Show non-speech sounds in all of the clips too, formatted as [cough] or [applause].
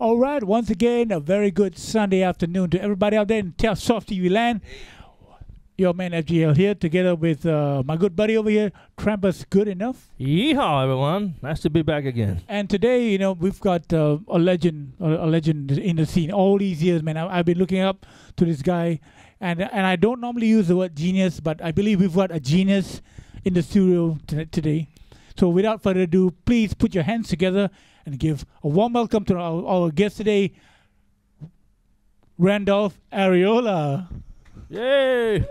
All right, once again, a very good Sunday afternoon to everybody out there in Soft TV land. Your man FGL here, together with uh, my good buddy over here, Trampus Good Enough. Yeehaw, everyone! Nice to be back again. And today, you know, we've got uh, a legend, a legend in the scene. All these years, man, I, I've been looking up to this guy, and and I don't normally use the word genius, but I believe we've got a genius in the studio t- today. So without further ado, please put your hands together and give a warm welcome to our, our guest today, Randolf Arriola. Yay!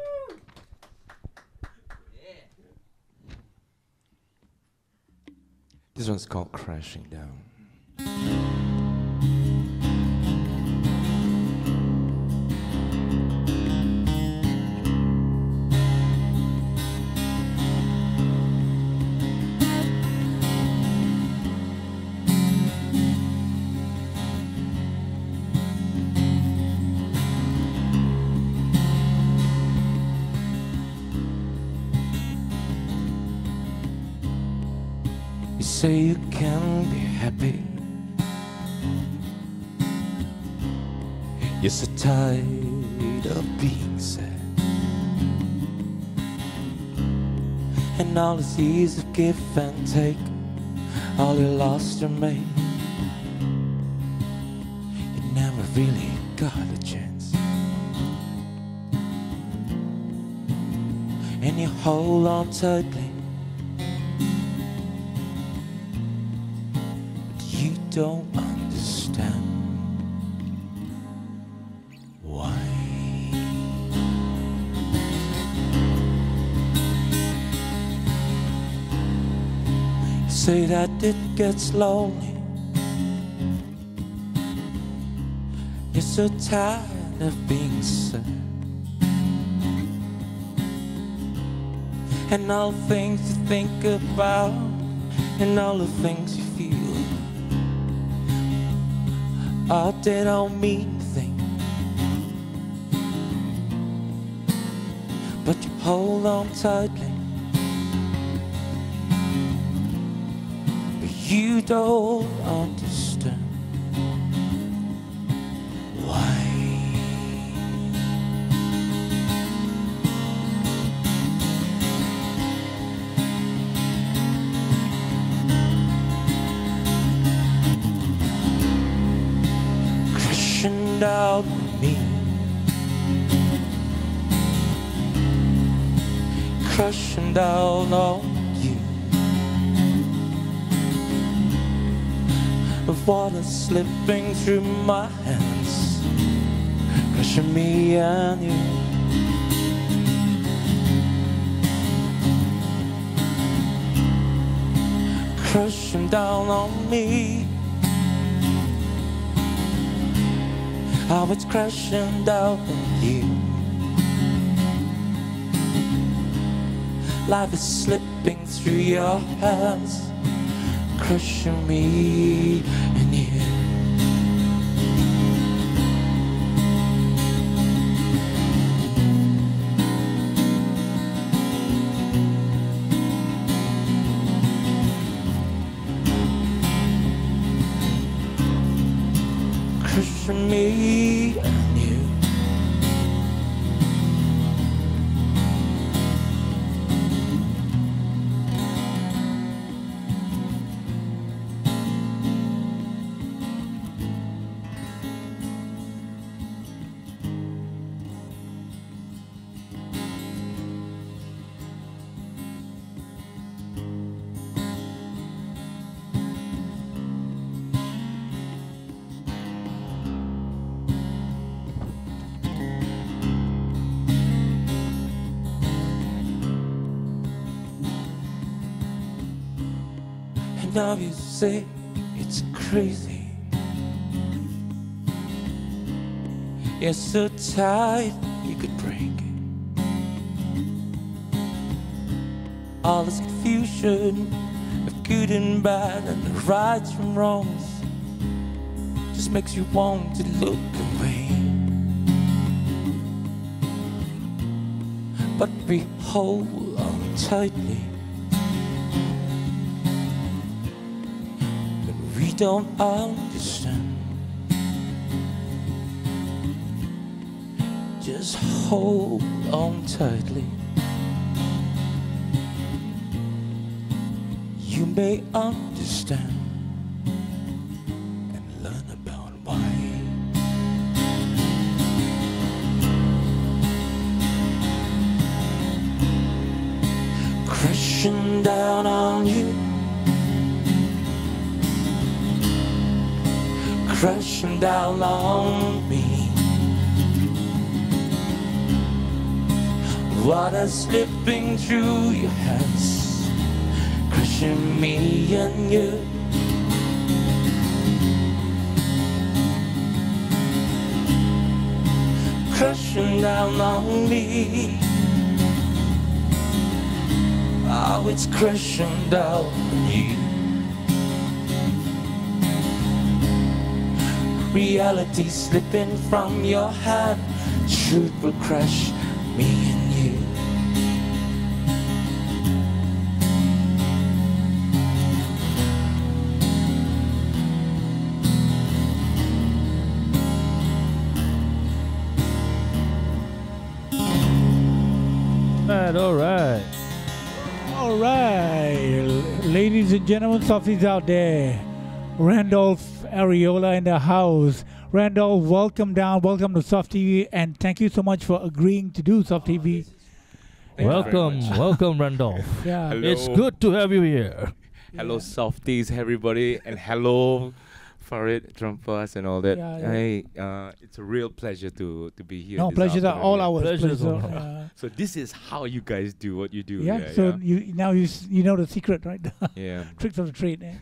This one's called Crashing Down. Say you can be happy. You're so tired of being sad. And all these years of give and take, all you lost or made, you never really got a chance. And you hold on tightly don't understand why. You say that it gets lonely. You're so tired of being sad. And all the things you think about, and all the things you Oh, did don't mean a thing. But you hold on tightly. But you don't understand on me. Crushing down on you. With water slipping through my hands, crushing me and you. Crushing down on me. How it's crashing down on you. Life is slipping through your hands, crushing me say it's crazy. You're so tight you could break it. All this confusion of good and bad and the rights from wrongs just makes you want to look away. But we hold on tightly. don't understand. Just hold on tightly. You may understand. Crashing down on me. Water slipping through your hands, crushing me and you. Crushing down on me. Oh, it's crushing down on you. Reality slipping from your hand, truth will crush me and you. Right, all right. All right, ladies and gentlemen, softies out there, Randolf Arriola in the house. Randolf, welcome down, welcome to Soft TV, and thank you so much for agreeing to do Soft TV. Thank you very welcome, [laughs] welcome, Randolf. Yeah, Hello. It's good to have you here. Hello, Yeah. softies, everybody, and hello, Farid, Trumpas, and all that. Yeah, yeah. Hey, uh, it's a real pleasure to to be here. no, this pleasures are all afternoon. ours. Pleasures pleasure, all yeah. So this is how you guys do what you do. yeah, Yeah, so you now you s- you know the secret, right? yeah. [laughs] yeah. Tricks of the trade. eh?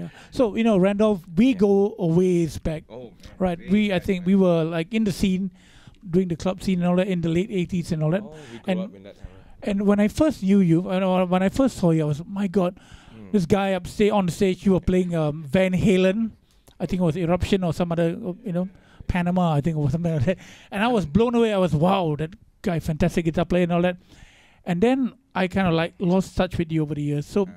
Yeah. So you know, Randolf, we Yeah. go a ways back. Oh, Right. We I think man. we were like in the scene, doing the club scene and all that in the late eighties and all that. Oh, and- up that. And when I first knew you, uh, when I first saw you, I was my God, Mm. this guy upstage on the stage. You were playing um, Van Halen, I think it was Eruption or some other, you know, Panama, I think it was something like that. And I was blown away. I was wow, that guy, fantastic guitar player and all that. And then I kind of like lost touch with you over the years. So Uh,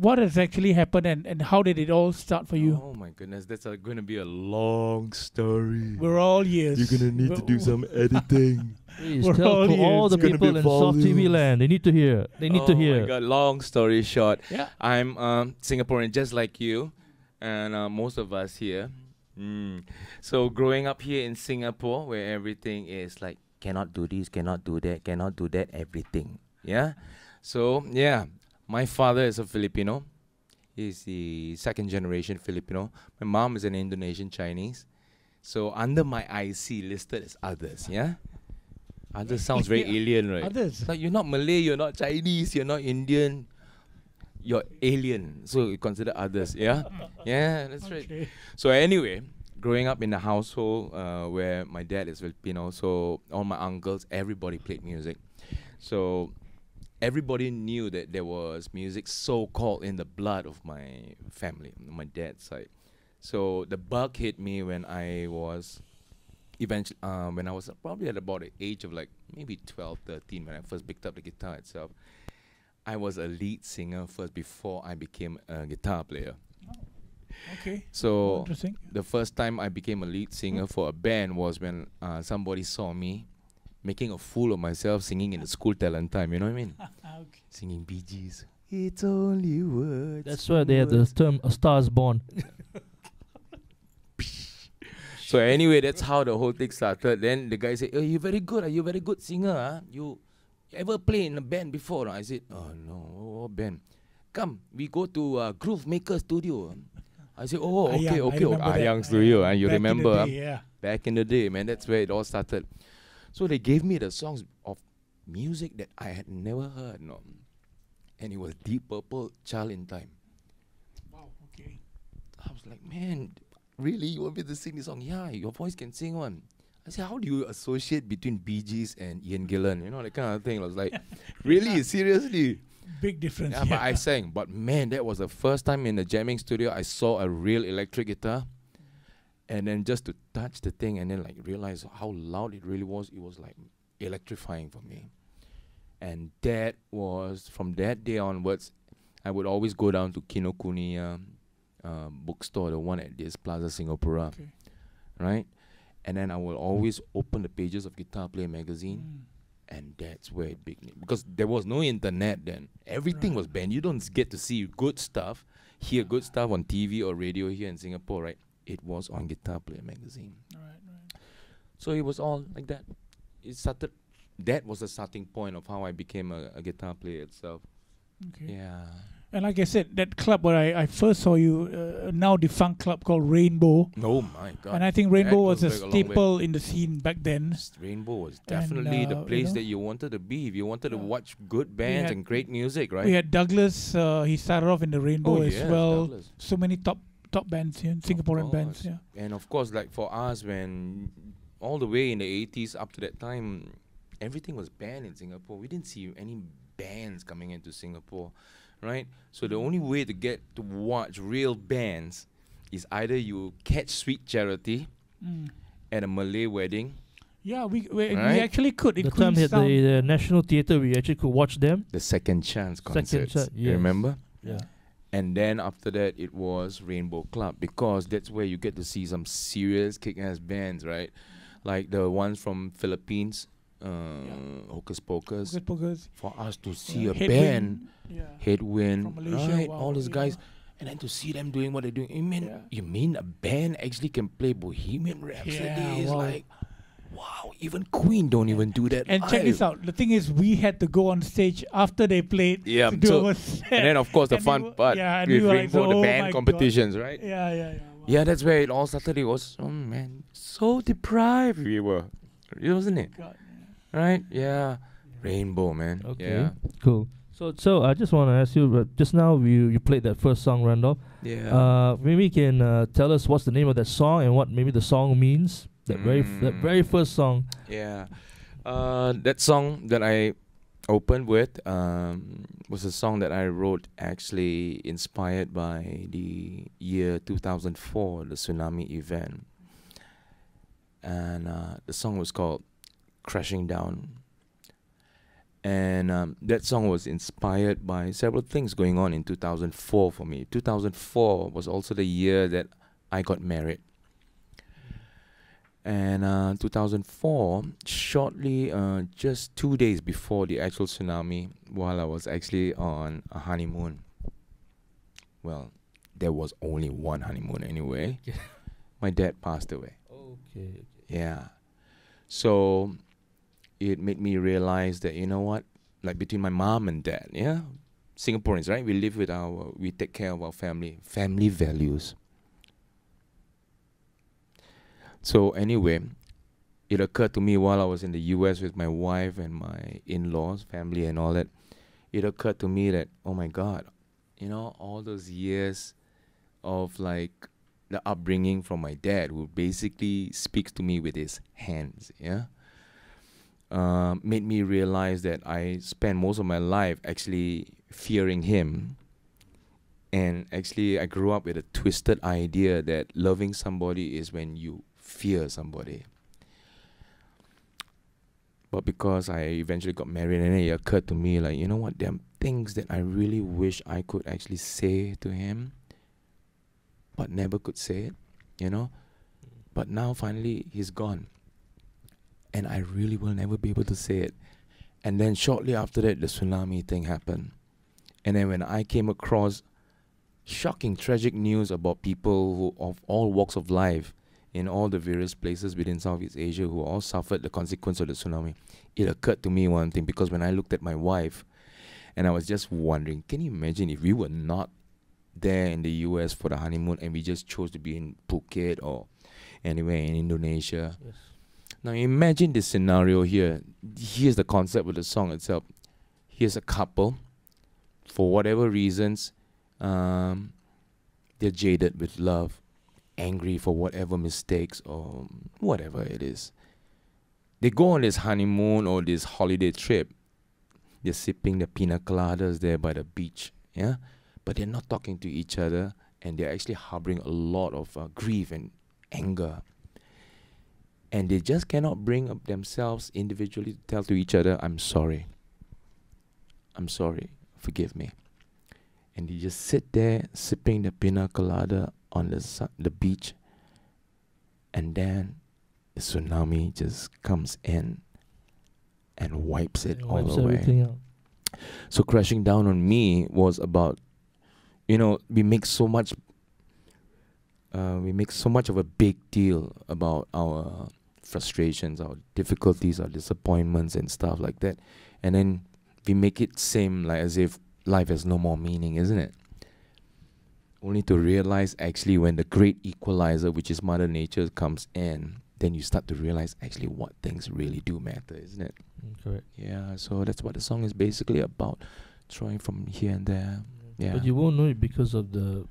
what has actually happened, and, and how did it all start for you? Oh my goodness, that's uh, going to be a long story. We're all years. You're gonna need to do some editing. [laughs] Please We're tell all to all the gonna people be in Soft TV land. They need to hear. They need oh to my hear. God, long story short, Yeah. I'm um, Singaporean just like you, and uh, most of us here. Mm. So growing up here in Singapore, where everything is like cannot do this, cannot do that, cannot do that, everything. Yeah. So yeah, my father is a Filipino. He's the second generation Filipino. My mom is an Indonesian Chinese. So under my IC listed as others. Yeah. Others [laughs] sounds very alien, right? Others. Like you're not Malay, you're not Chinese, you're not Indian, you're alien. So you consider others, yeah? [laughs] Yeah, that's right. So anyway, growing up in a household uh, where my dad is Filipino, so all my uncles, everybody played music. So everybody knew that there was music so called in the blood of my family, my dad's side. So the bug hit me when I was eventually um, when I was probably at about the age of like maybe 12, 13 when I first picked up the guitar itself. I was a lead singer first before I became a guitar player. Okay. So Interesting. the first time I became a lead singer for a band was when uh, somebody saw me making a fool of myself singing in the school talent time. You know what I mean? [laughs] okay. Singing Bee Gees. It's only words. That's why they had the term "A Star Is Born." [laughs] So anyway, that's how the whole thing started. Then the guy said, "Oh, you very good. Are you very good singer? Huh? You ever play in a band before?" I said, "Oh no, what- what band? Come, we go to uh, Groove Maker Studio." I said, "Oh, okay, Ayang, okay, remember that. Ayang Studio. Uh, you Back in remember? huh? day, yeah. back in the day, man. That's where it all started. So they gave me the songs of music that I had never heard, no. And it was Deep Purple, Child in Time. Wow. Okay. I was like, man, really? You want me to sing this song? Yeah, your voice can sing one. I said, how do you associate between Bee Gees and Ian Gillan? You know, that kind of thing. I was like, [laughs] really? Seriously? Big difference. Yeah, but I sang. But man, that was the first time in the jamming studio I saw a real electric guitar. And then just to touch the thing and then like realize how loud it really was, it was like electrifying for me. And that was from that day onwards, I would always go down to Kinokuniya um, bookstore, the one at this Plaza Singapura, right? and then I will always open the pages of Guitar Player magazine, Mm. and that's where it began. Because there was no internet then. Everything Right. was banned. You don't get to see good stuff, hear good stuff on TV or radio here in Singapore, right? It was on Guitar Player magazine. Right, right. So it was all like that. It started. That was the starting point of how I became a, a guitar player itself. Okay. Yeah. And like I said, that club where I, I first saw you, uh, now defunct club called Rainbow. Oh my God. and I think Rainbow was goes a back a staple in the scene back then. Rainbow was And, definitely the uh, you place know, that you wanted to be if you wanted to watch good bands and great music, right? We had Douglas. Uh, he started off in the Rainbow oh, as yes, well. Douglas. So many top top bands here, Singaporean bands. Yeah. And of course, like for us, when all the way in the 80s up to that time, everything was banned in Singapore. We didn't see any bands coming into Singapore, right? So the only way to get to watch real bands is either you catch Sweet Charity Mm. at a Malay wedding, Yeah, we we, Right? we actually could in the time they had Queenstown. the, the National Theatre, we actually could watch them. the Second Chance Second concerts. Chance, You remember? Yeah. And then after that, it was Rainbow Club because that's where you get to see some serious kick-ass bands, right? Like the ones from Philippines, uh, Hocus Pocus. Hocus Pocus. For us to see Yeah, a Headwind, band, Yeah. Headwind, From Malaysia, right? wow, all these yeah. guys, and then to see them doing what they're doing. You mean Yeah. you mean a band actually can play Bohemian Rhapsody? Yeah, It's wow. like, wow, even Queen don't even do that. And check this out. The thing is, we had to go on stage after they played Yeah, to do so- our set. And then of course the And fun were- part yeah, and with we were like, Rainbow, so, the oh band my God. competitions, right? yeah, yeah, yeah. wow. Yeah, that's where it all started. It was, oh man, so deprived we were, wasn't it? God, Right? Yeah. Rainbow, man. Okay. Yeah. Cool. So, so I just want to ask you. Uh, just now, you you played that first song, Randolf. Yeah. Uh, maybe you can uh, tell us what's the name of that song and what maybe the song means. That very that Mm. very first song. yeah. Uh, that song that I opened with um, was a song that I wrote actually inspired by the year 2004, the tsunami event. And uh, the song was called Crashing Down. And um, that song was inspired by several things going on in 2004 for me. 2004 was also the year that I got married. And uh, 2004, shortly, uh, just two days before the actual tsunami, while I was actually on a honeymoon. Well, there was only one honeymoon anyway. [laughs] My dad passed away. Okay. Yeah. So it made me realize that you know what? Like between my mom and dad, yeah? Singaporeans, right? We live with our we take care of our family. Family values. So anyway, it occurred to me while I was in the US with my wife and my in laws, family and all that. It occurred to me that, oh my God, you know, all those years of like the upbringing from my dad, who basically speaks to me with his hands, yeah, uh, made me realize that I spent most of my life actually fearing him. And actually, I grew up with a twisted idea that loving somebody is when you fear somebody. But because I eventually got married, and it occurred to me, like, you know what, there are things that I really wish I could actually say to him but never could say it, you know. But now finally he's gone. And I really will never be able to say it. And then shortly after that, the tsunami thing happened. And then when I came across shocking, tragic news about people who of all walks of life in all the various places within Southeast Asia who all suffered the consequence of the tsunami, it occurred to me one thing because when I looked at my wife and I was just wondering, can you imagine if we were not there in the US for the honeymoon and we just chose to be in Phuket or anywhere in Indonesia. Yes. Now imagine this scenario here. Here's the concept of the song itself. Here's a couple, for whatever reasons, um, they're jaded with love, angry for whatever mistakes or whatever it is. They go on this honeymoon or this holiday trip. They're sipping the pina coladas there by the beach. Yeah but they're not talking to each other and they're actually harboring a lot of uh, grief and anger and they just cannot bring up themselves individually to tell to each other i'm sorry i'm sorry forgive me and they just sit there sipping the pina colada on the su- the beach and then the tsunami just comes in and wipes it It all wipes away. out. So crashing down on me was about, you know, we make so much. Uh, we make so much of a big deal about our frustrations, our difficulties, our disappointments, and stuff like that, and then we make it seem like as if life has no more meaning, isn't it? Only to realize actually when the great equalizer, which is Mother Nature, comes in, then you start to realize actually what things really do matter, isn't it? Mm, correct. Yeah, so that's what the song is basically about, trying from here and there. Yeah. But you won't know it because of the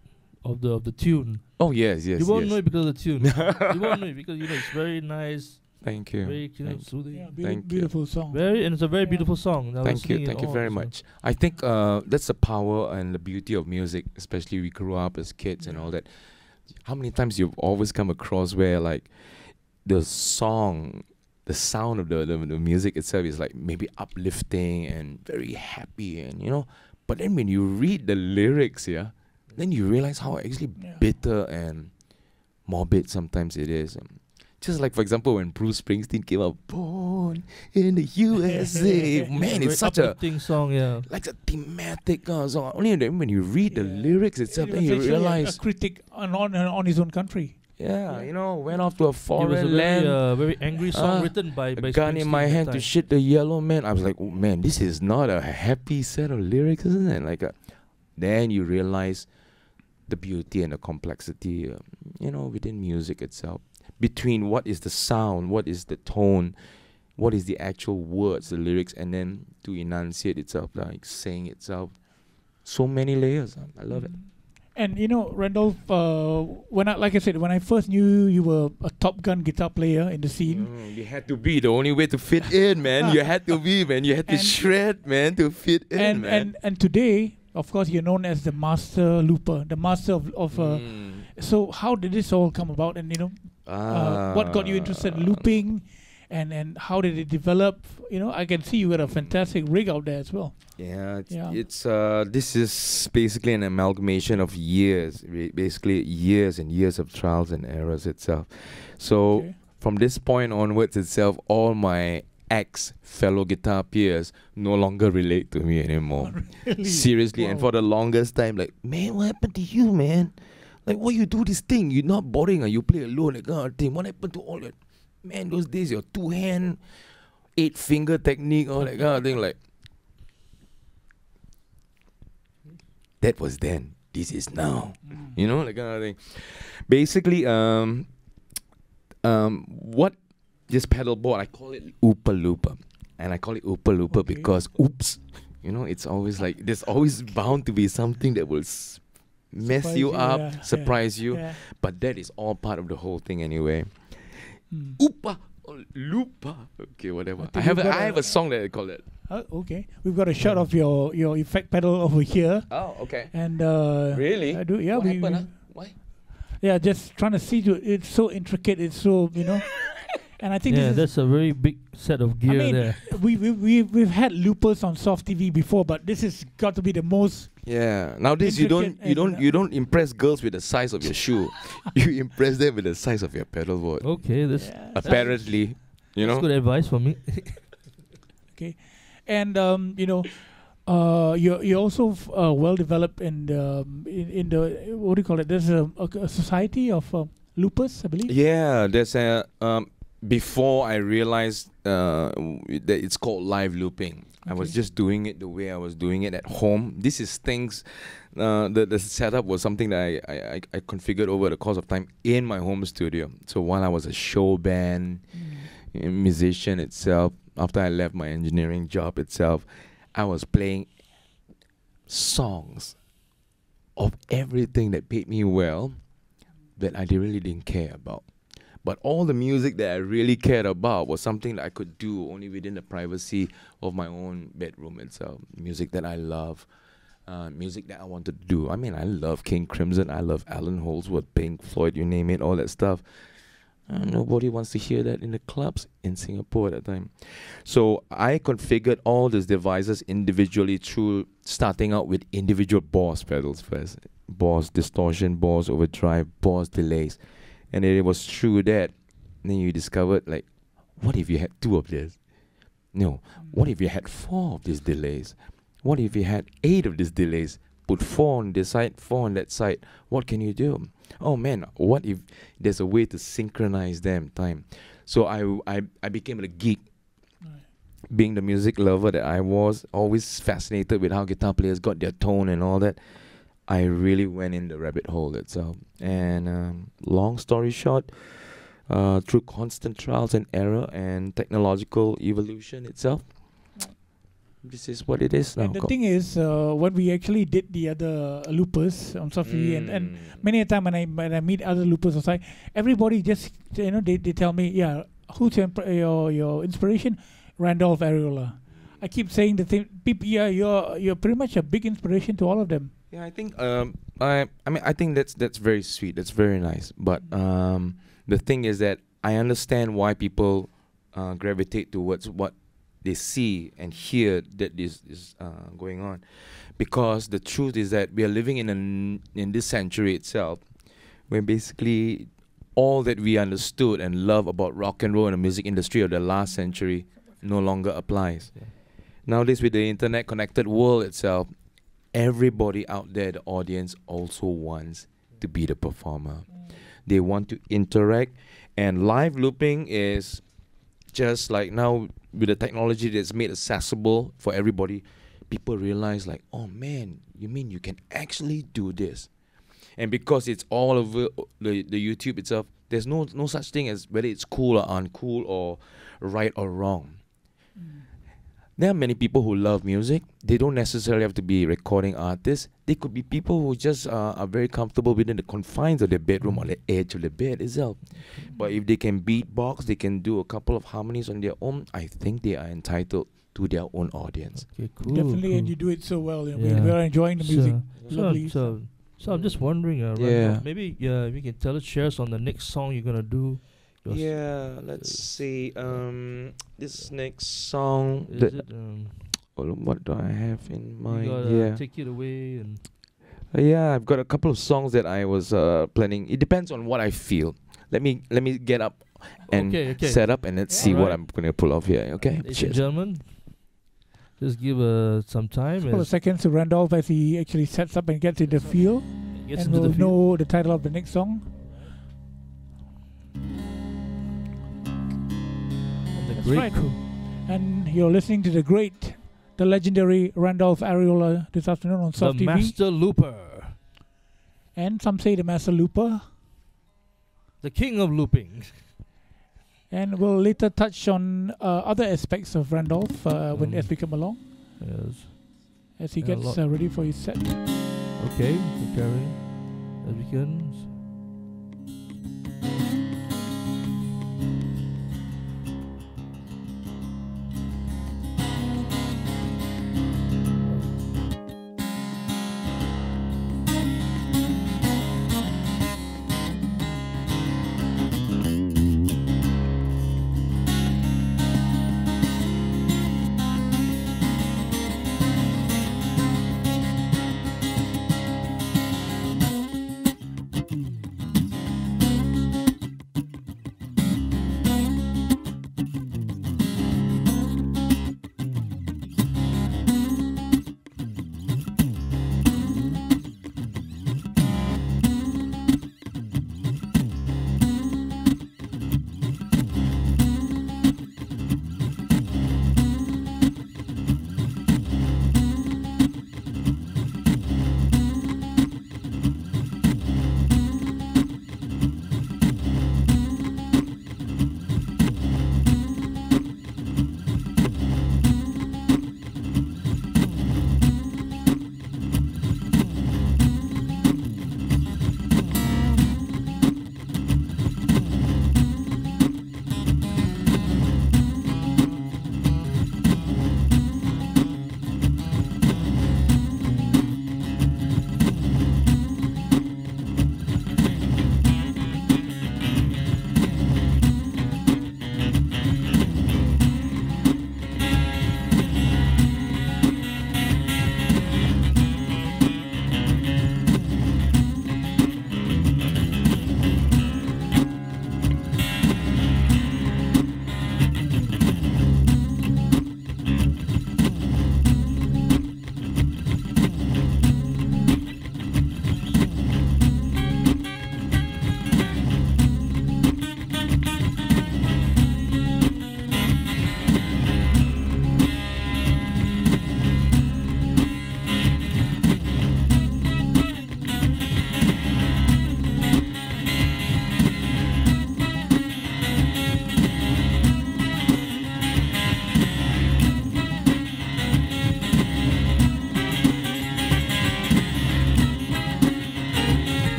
of the of the tune. Oh yes, yes, you won't yes. know it because of the tune. [laughs] you won't know it because you know it's very nice, Thank you. very you Thank- soothing. Yeah, beauti- Thank you. beautiful song. Very and it's a very Yeah. beautiful song. I Thank you, thank you very so- much. I think uh, that's the power and the beauty of music, especially we grew up as kids and all that. How many times you've always come across where like the song, the sound of the, the the music itself is like maybe uplifting and very happy and you know, but then when you read the lyrics, yeah, then you realize how actually Yeah. bitter and morbid sometimes it is. Um, just like for example when Bruce Springsteen came out, born in the USA, [laughs] man, it's such a song. Yeah. like a thematic of song. Only then when you read the lyrics itself, It then you realize, a, critic on, on on his own country. yeah, Yeah. you know, went off to a It was a foreign very, land, uh, very angry song Ah, written by, by gun in my hand to shit the yellow man. I was like, oh, man, this is not a happy set of lyrics, isn't it? Like, a, then you realize the beauty and the complexity, um, you know, within music itself. Between what is the sound, what is the tone, what is the actual words, the lyrics, and then to enunciate itself, like saying itself. So many layers. um, I love it. And you know, Randolf, uh, when I like I said, when I first knew you were a Top Gun guitar player in the scene, Mm, you had to be the only way to fit in, man. you had to be, man. You had to [laughs] And- shred, man, to fit in, and man. and and today, of course, you're known as the master looper, the master of of. Uh, Mm. So how did this all come about? And you know, uh, what got you interested in Ah. looping, and and how did it develop? You know, I can see you got a fantastic rig out there as well. Yeah, it's, Yeah. it's uh this is basically an amalgamation of years, basically years and years of trials and errors itself. So Okay. from this point onwards itself, all my ex fellow guitar peers no longer relate to me anymore. [laughs] Really? Seriously, and for the longest time, like, man, what happened to you, man? Like, why you do this thing? You're not boring, or you play alone, that kind of thing. What happened to all that? Man, those days, your two hand, eight finger technique, all that kind of thing. Like, that was then. This is now. Mm. You know, that kind of thing. Basically, um, um, what this pedal board, I call it Oopa Looper. And I call it Oopa Looper Okay. because, oops, you know, it's always like, there's always bound to be something that will mess Surprise you up, yeah, yeah, surprise you. Yeah. But that is all part of the whole thing anyway. Mm. Oopa Loopa. Okay, whatever. I I, have a, I have a song that I call it. Uh, okay, we've got a shot of your your effect pedal over here, Oh, okay. and uh, Really? I do. Yeah, what we, happened? we- huh? Why? yeah, just trying to see. To, it's so intricate. It's so you know, [laughs] and I think Yeah, this is that's a very big set of gear I mean, there. we we we we've had loopers on soft TV before, but this has got to be the most. Yeah. Nowadays you don't you don't you don't impress girls with the size of your shoe. [laughs] you impress them with the size of your pedal board. Okay, this Yeah, Apparently, you that's know. good advice for me. [laughs] Okay, and um, you know, uh, you're you're also f- uh, well developed in the um, in, in the what do you call it? There's a, a, a society of uh, loopers, I believe. Yeah, there's a um before I realized uh that it's called live looping. I was just doing it the way I was doing it at home. This is things uh the the setup was something that I, I, I- configured over the course of time in my home studio. So while I was a show band Mm. musician itself, after I left my engineering job itself, I was playing songs of everything that paid me well that I really didn't care about. But all the music that I really cared about was something that I could do only within the privacy of my own bedroom itself. Music that I love, uh, music that I wanted to do. I mean, I love King Crimson, I love Allan Holdsworth, Pink Floyd, you name it, all that stuff. Uh, nobody wants to hear that in the clubs in Singapore at that time. So I configured all these devices individually through starting out with individual Boss pedals first. Boss distortion, Boss overdrive, Boss delays. And it was through that then you discovered like, what if you had two of this? No. What if you had four of these delays? What if you had eight of these delays? Put four on this side, four on that side. What can you do? Oh man, what if there's a way to synchronize them time? So I I, I became a geek Right. being the music lover that I was, always fascinated with how guitar players got their tone and all that, I really went in the rabbit hole itself. And um, long story short, uh, through constant trials and error and technological evolution itself, this is what it is now. And the thing is, uh, when we actually did the other loopers on Software and, and Mm. many a time when I when I meet other loopers outside, everybody just you know they, they tell me, yeah, who's your your your inspiration? Randolf Arriola. I keep saying the same. People, yeah, you're you're pretty much a big inspiration to all of them. Yeah, I think um I I mean I think that's that's very sweet. That's very nice. But um the thing is that I understand why people uh, gravitate towards what they see and hear that is is uh, going on, because the truth is that we are living in an in this century itself, where basically all that we understood and love about rock and roll and the music industry of the last century no longer applies. Yeah. Nowadays, with the internet connected world itself, everybody out there, the audience, also wants to be the performer. They want to interact, and live looping is just like now with the technology that's made accessible for everybody. People realize, like, oh man, you mean you can actually do this? And because it's all over the the YouTube itself, there's no no such thing as whether it's cool or uncool or right or wrong there are many people who love music. They don't necessarily have to be recording artists. They could be people who just uh, are very comfortable within the confines of their bedroom or the edge of the bed itself. But if they can beatbox, they can do a couple of harmonies on their own. I think they are entitled to their own audience. Okay, cool. Definitely, and you do it so well. You know, Yeah. we, we are enjoying the music. So, so, Lovely. so, so I'm just wondering, uh, Yeah. Randolf, maybe uh, we can tell us, share us on the next song you're gonna do. Your Yeah, let's see. Um, this next song. Is that- it? Um, oh, what do I have in mind? gotta Yeah. take it away and Uh, yeah, I've got a couple of songs that I was uh, planning. It depends on what I feel. Let me let me get up and okay, okay. set up, and let's see what I'm gonna pull off here. Okay, Ladies cheers. gentlemen, just give uh, some time couple of as seconds to Randolf as he actually sets up and gets in the feel, gets and into we'll the field. know the title of the next song. And the That's great right. And you're listening to the great, the legendary Randolf Arriola this afternoon on the Soft TV. master looper, and some say the Master Looper. the king of looping. And we'll later touch on uh, other aspects of Randolf uh, when Mm. as we come along, Yes. as he Yeah, a gets uh, ready for his set. Okay, carry as we can.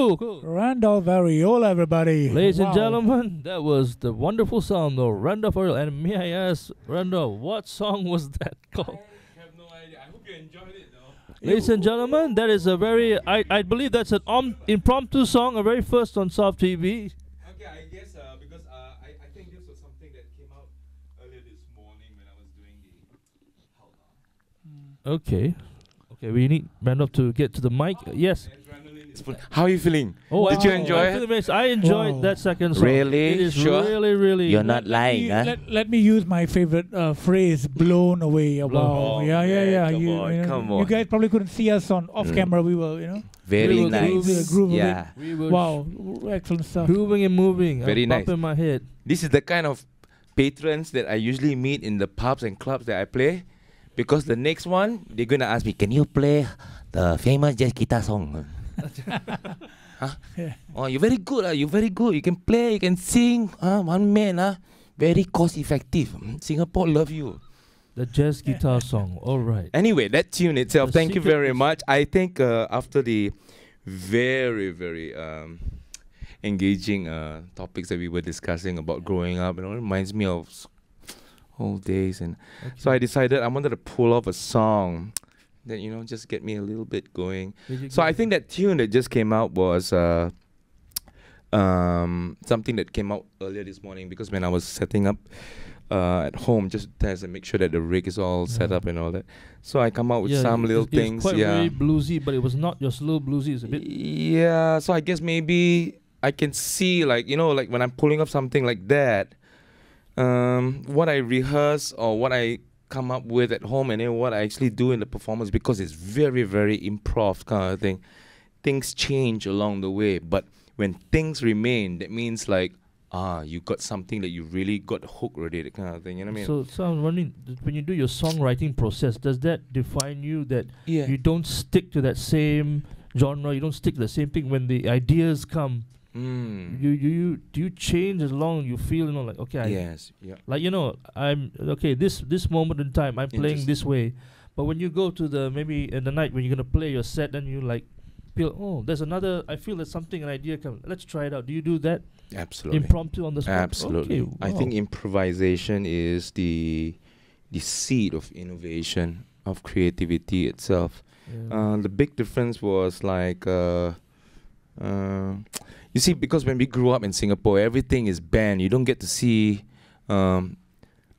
Cool, cool. Randolf Arriola, everybody. Ladies and gentlemen, that was the wonderful song, though. Randolf Arriola. And may I ask, Randolf, what song was that [laughs] called? I have no idea. I hope you enjoyed it though. Ladies and gentlemen, that is a very, I, I believe that's an um, impromptu song, a very first on Soft TV. Okay, I guess uh, because uh, I, I think this was something that came out earlier this morning when I was doing the. Hold on. Okay. Okay, we need Randolf to get to the mic. Yes. How are you feeling? Oh, Did you enjoy I it? I enjoyed Wow. that second song. Really? It is Sure? really, really. You're not Let lying, me, huh? let, let me use my favorite uh, phrase, blown away. Blown- Wow. Oh, yeah, yeah, yeah. come you, on, you know, come You guys probably couldn't see us on off Mm. camera. We were, you know. Very We will nice. groove it, yeah. We were Wow. Excellent stuff. grooving and moving. Very I'm nice. bumping my head. This is the kind of patrons that I usually meet in the pubs and clubs that I play. Because the next one, they're gonna ask me, Can you play the famous jazz guitar song? Huh? Yeah. [laughs] Oh, you're very good. Uh. You're very good. You can play, you can sing. Uh, one man. Uh. Very cost effective. Mm, Singapore love you. The jazz guitar song. All right. Anyway, that tune itself, The thank you very much. I think uh, after the very, very um, engaging uh, topics that we were discussing about growing up, you know, it reminds me of old days. And so I decided I wanted to pull off a song that, you know, just get me a little bit going. So I think that tune that just came out was uh, um, something that came out earlier this morning because when I was setting up uh, at home, just test and make sure that the rig is all set up and all that. So I come out with Yeah, some it- little it things. quite yeah. very bluesy, but it was not your slow bluesy. It's a bit. Yeah. So I guess maybe I can see like you know like when I'm pulling up something like that, um, what I rehearse or what I come up with at home and then what I actually do in the performance because it's very very improv kind of thing. Things change along the way, but when things remain, that means like ah you got something that you really got hooked already, that kind of thing. You know what I mean? So, so I'm wondering, when you do your songwriting process, does that define you that yeah. you don't stick to that same genre? You don't stick to the same thing when the ideas come. Mm. You, you, you do you change as long you feel you know like okay, I, yes. Yeah. like you know I'm okay. This this moment in time, I'm playing this way. But when you go to the maybe in the night when you're gonna play your set, then you like feel oh there's another. I feel there's something an idea come. Let's try it out. Do you do that Absolutely. impromptu on the spot? Absolutely. Okay, I think improvisation is the the seed of innovation of creativity itself. Yeah. Uh, the big difference was like uh, uh, you see because when we grew up in Singapore, everything is banned. You don't get to see um,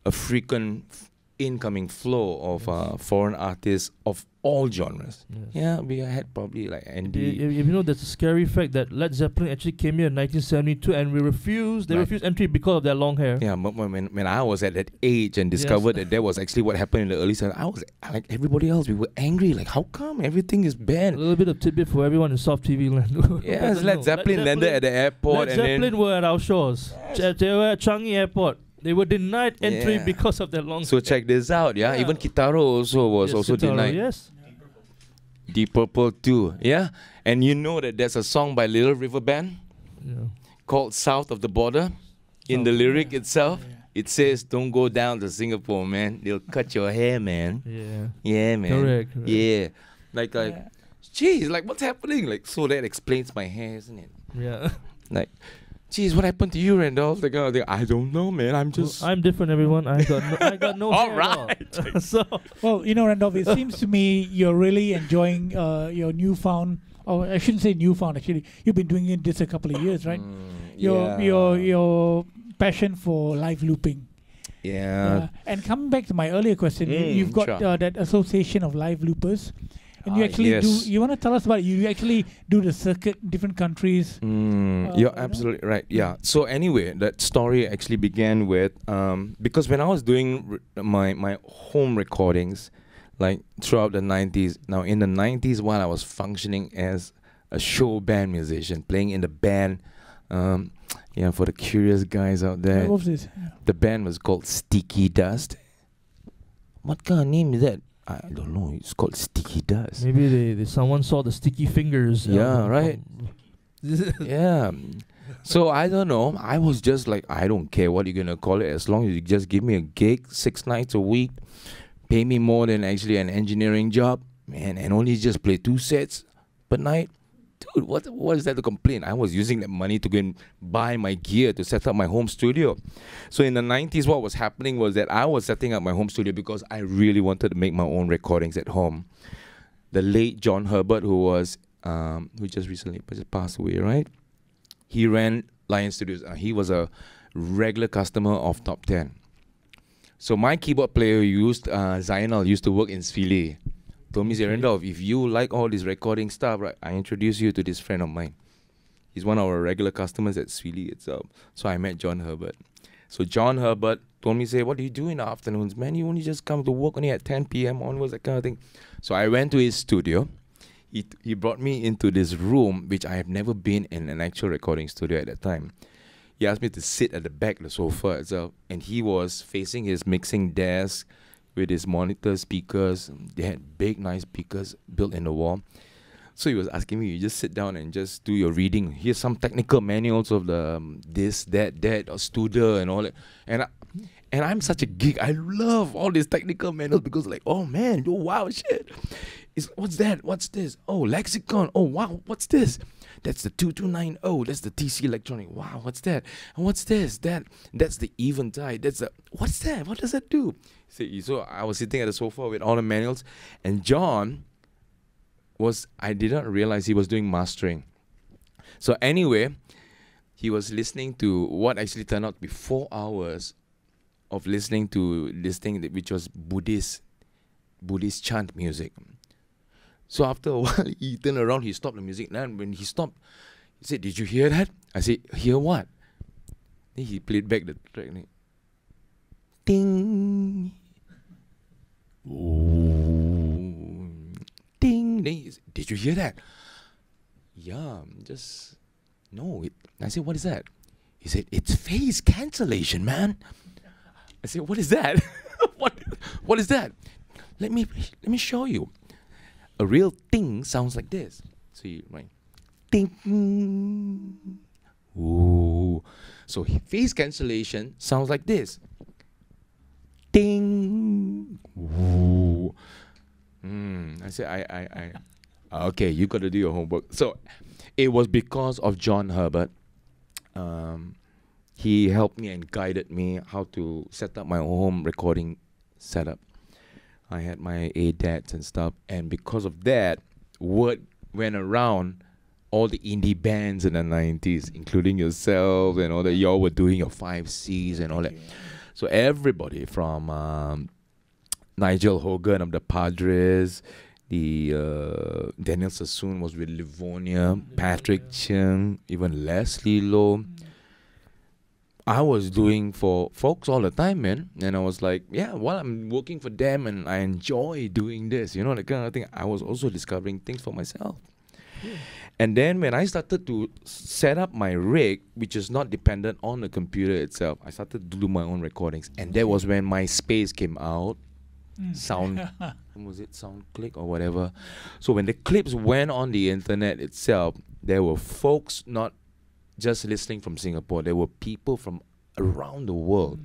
a frequent f- incoming flow of uh, foreign artists of all genres. Yes. Yeah, we had probably like If, Andy. if you know, there's a scary fact that Led Zeppelin actually came here in 1972, and we refused. They Right. refused entry because of their long hair. Yeah, when, when I was at that age and Yes. discovered that that was actually what happened in the early 70s, I was like everybody else. We were angry. Like, how come everything is banned? A little bit of tidbit for everyone in soft TV land. [laughs] Yes, doesn't Led. Zeppelin landed at the airport Led Zeppelin were at our shores. Ch- They were at Changi Airport. They were denied entry Yeah. because of their long so check this out. Yeah, Yeah. even Kitaro also was Yes, also Sitara, denied. Yes. Deep Purple too. Yeah, and you know that there's a song by Little River Band Yeah. called "South of the Border." In the lyric yeah. itself, Yeah. it says, "Don't go down to Singapore, man. They'll cut your hair, man." Yeah. Yeah, man. Correct. correct. Yeah, like like. Yeah. Geez, like what's happening? Like, so that explains my hair, isn't it? Yeah. Like, geez, what happened to you, Randolf? Like, oh, they- I don't know, man. I'm Well, just. I'm different, everyone. I got no, I got no All [laughs] hair at all. [laughs] so Well, you know, Randolf, it seems to me you're really enjoying uh, your newfound, or I shouldn't say newfound, actually. You've been doing it this a couple of years, right? Mm, Your yeah. your your passion for live looping. Yeah. Uh, and coming back to my earlier question, you, Mm, you've got sure. uh, that association of live loopers, and you Ah, actually yes. do. You want to tell us about it? You actually do the circuit, different countries. Mm, Uh, you're you know? absolutely right. Yeah. So anyway, that story actually began with um, because when I was doing my my home recordings, like throughout the '90s. Now in the '90s, while I was functioning as a show band musician, playing in the band, um, yeah, for the curious guys out there, What was? Yeah. the band was called Sticky Dust. What kind of name is that? I don't know. It's called Sticky Dust. maybe they, they someone saw the sticky fingers. uh, Yeah, right. [laughs] yeah. So I don't know. I was just like, I don't care what you're gonna call it, as long as you just give me a gig six nights a week, pay me more than actually an engineering job, man, and only just play two sets per night. Dude, what what is that to complain? I was using that money to go and buy my gear to set up my home studio. So in the 90s, what was happening was that I was setting up my home studio because I really wanted to make my own recordings at home. The late John Herbert, who was um, who just recently just passed away, right? He ran Lion Studios. Uh, he was a regular customer of Top Ten. So my keyboard player used uh, used to work in Swee Lee. Told me, mm-hmm. Okay. Randolf, if you like all this recording stuff, right, I introduce you to this friend of mine. He's one of our regular customers at Swee Lee itself. So I met John Herbert. So John Herbert told me, say, what do you do in the afternoons? Man, you only just come to work only at 10 p.m. onwards, that kind of thing. So I went to his studio. He, he brought me into this room, which I have never been in an actual recording studio at that time. He asked me to sit at the back of the sofa itself, and he was facing his mixing desk with his monitor speakers. They had big, nice speakers built in the wall. So he was asking me, you just sit down and just do your reading. Here's some technical manuals of the um, this, that, that, or Studer and all that. And I, and I'm such a geek. I love all these technical manuals because like, oh man, oh wow, shit. Is what's that? What's this? Oh, lexicon. Oh wow, what's this? That's the 2290. Oh, that's the TC electronic. Wow, what's that? And what's this? That that's the eventide. That's the what's that? What does that do? See, so I was sitting at the sofa with all the manuals, and John was I did not realize he was doing mastering. So anyway, he was listening to what actually turned out to be four hours of listening to this thing that- which was Buddhist Buddhist chant music. So after a [laughs] while, he turned around, he stopped the music. Then when he stopped, he said, "Did you hear that?" I said, "Hear what?" Then he played back the track. and Ding. Ooh. Ding. Then Did you hear that? Yeah, just no. It, I said, "What is that?" He said, "It's phase cancellation, man." I said, "What is that? [laughs] what? What is that?" Let me let me show you. A real thing sounds like this. So you right, ding. Ooh. So phase cancellation sounds like this. Ding. Ooh. Hmm. I said, I, I, I. Okay, you got to do your homework. So, it was because of John Herbert. Um, he helped me and guided me how to set up my home recording setup. I had my ADATs and stuff, and because of that, word went around all the indie bands in the 90s, including yourself and all that. Y'all were doing your five C's and all that. So everybody from um, Nigel Hogan of the Padres, the uh, Daniel Sassoon was with Livonia, Patrick Chng, even Leslie Low. I was doing for folks all the time, man. And I was like, yeah, well, I'm working for them and I enjoy doing this, you know, that kind of thing, I was also discovering things for myself. And then when I started to set up my rig, which is not dependent on the computer itself, I started to do my own recordings. And that was when MySpace came out. Mm. Sound [laughs] was it? Sound click or whatever. So when the clips went on the internet itself there were folks not just listening from singapore. There were people from around the world.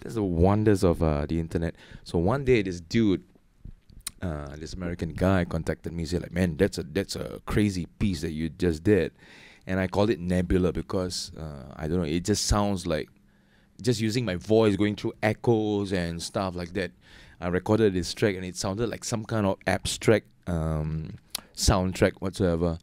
That's the wonders of uh, the internet. So one day this dude uh, this american guy contacted me said like man that's a that's a crazy piece that you just did. And i called it nebula because uh, i don't know it just sounds like just using my voice going through echoes and stuff like that I recorded this track and it sounded like some kind of abstract um, soundtrack whatsoever.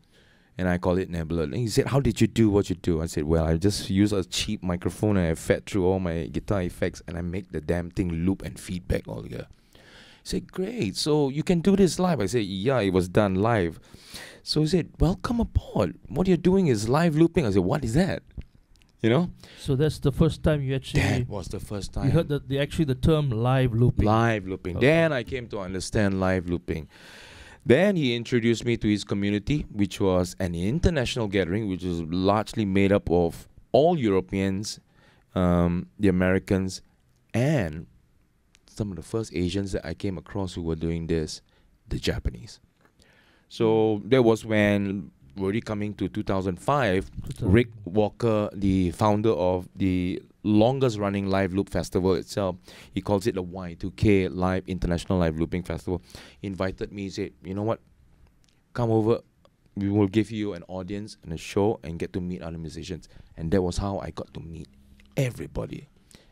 And I called it Nebula. And he said, How did you do what you do? I said, Well, I just use a cheap microphone and I fed through all my guitar effects and I make the damn thing loop and feedback all year. He said, Great. So you can do this live. I said, Yeah, it was done live. So he said, Welcome aboard. What you're doing is live looping. I said, What is that? You know? So that's the first time you actually That was the first time. you heard the, the actually the term live looping. Live looping. Okay. Then I came to understand live looping. Then he introduced me to his community, which was an international gathering, which was largely made up of all Europeans, um, the Americans, and some of the first Asians that I came across who were doing this, the Japanese. So that was when, already coming to 2005, Rick Walker, the founder of the longest running live loop festival itself, he calls it the Y2K Live International Live Looping Festival. He invited me, he said, you know what? Come over, we will give you an audience and a show and get to meet other musicians. And that was how I got to meet everybody.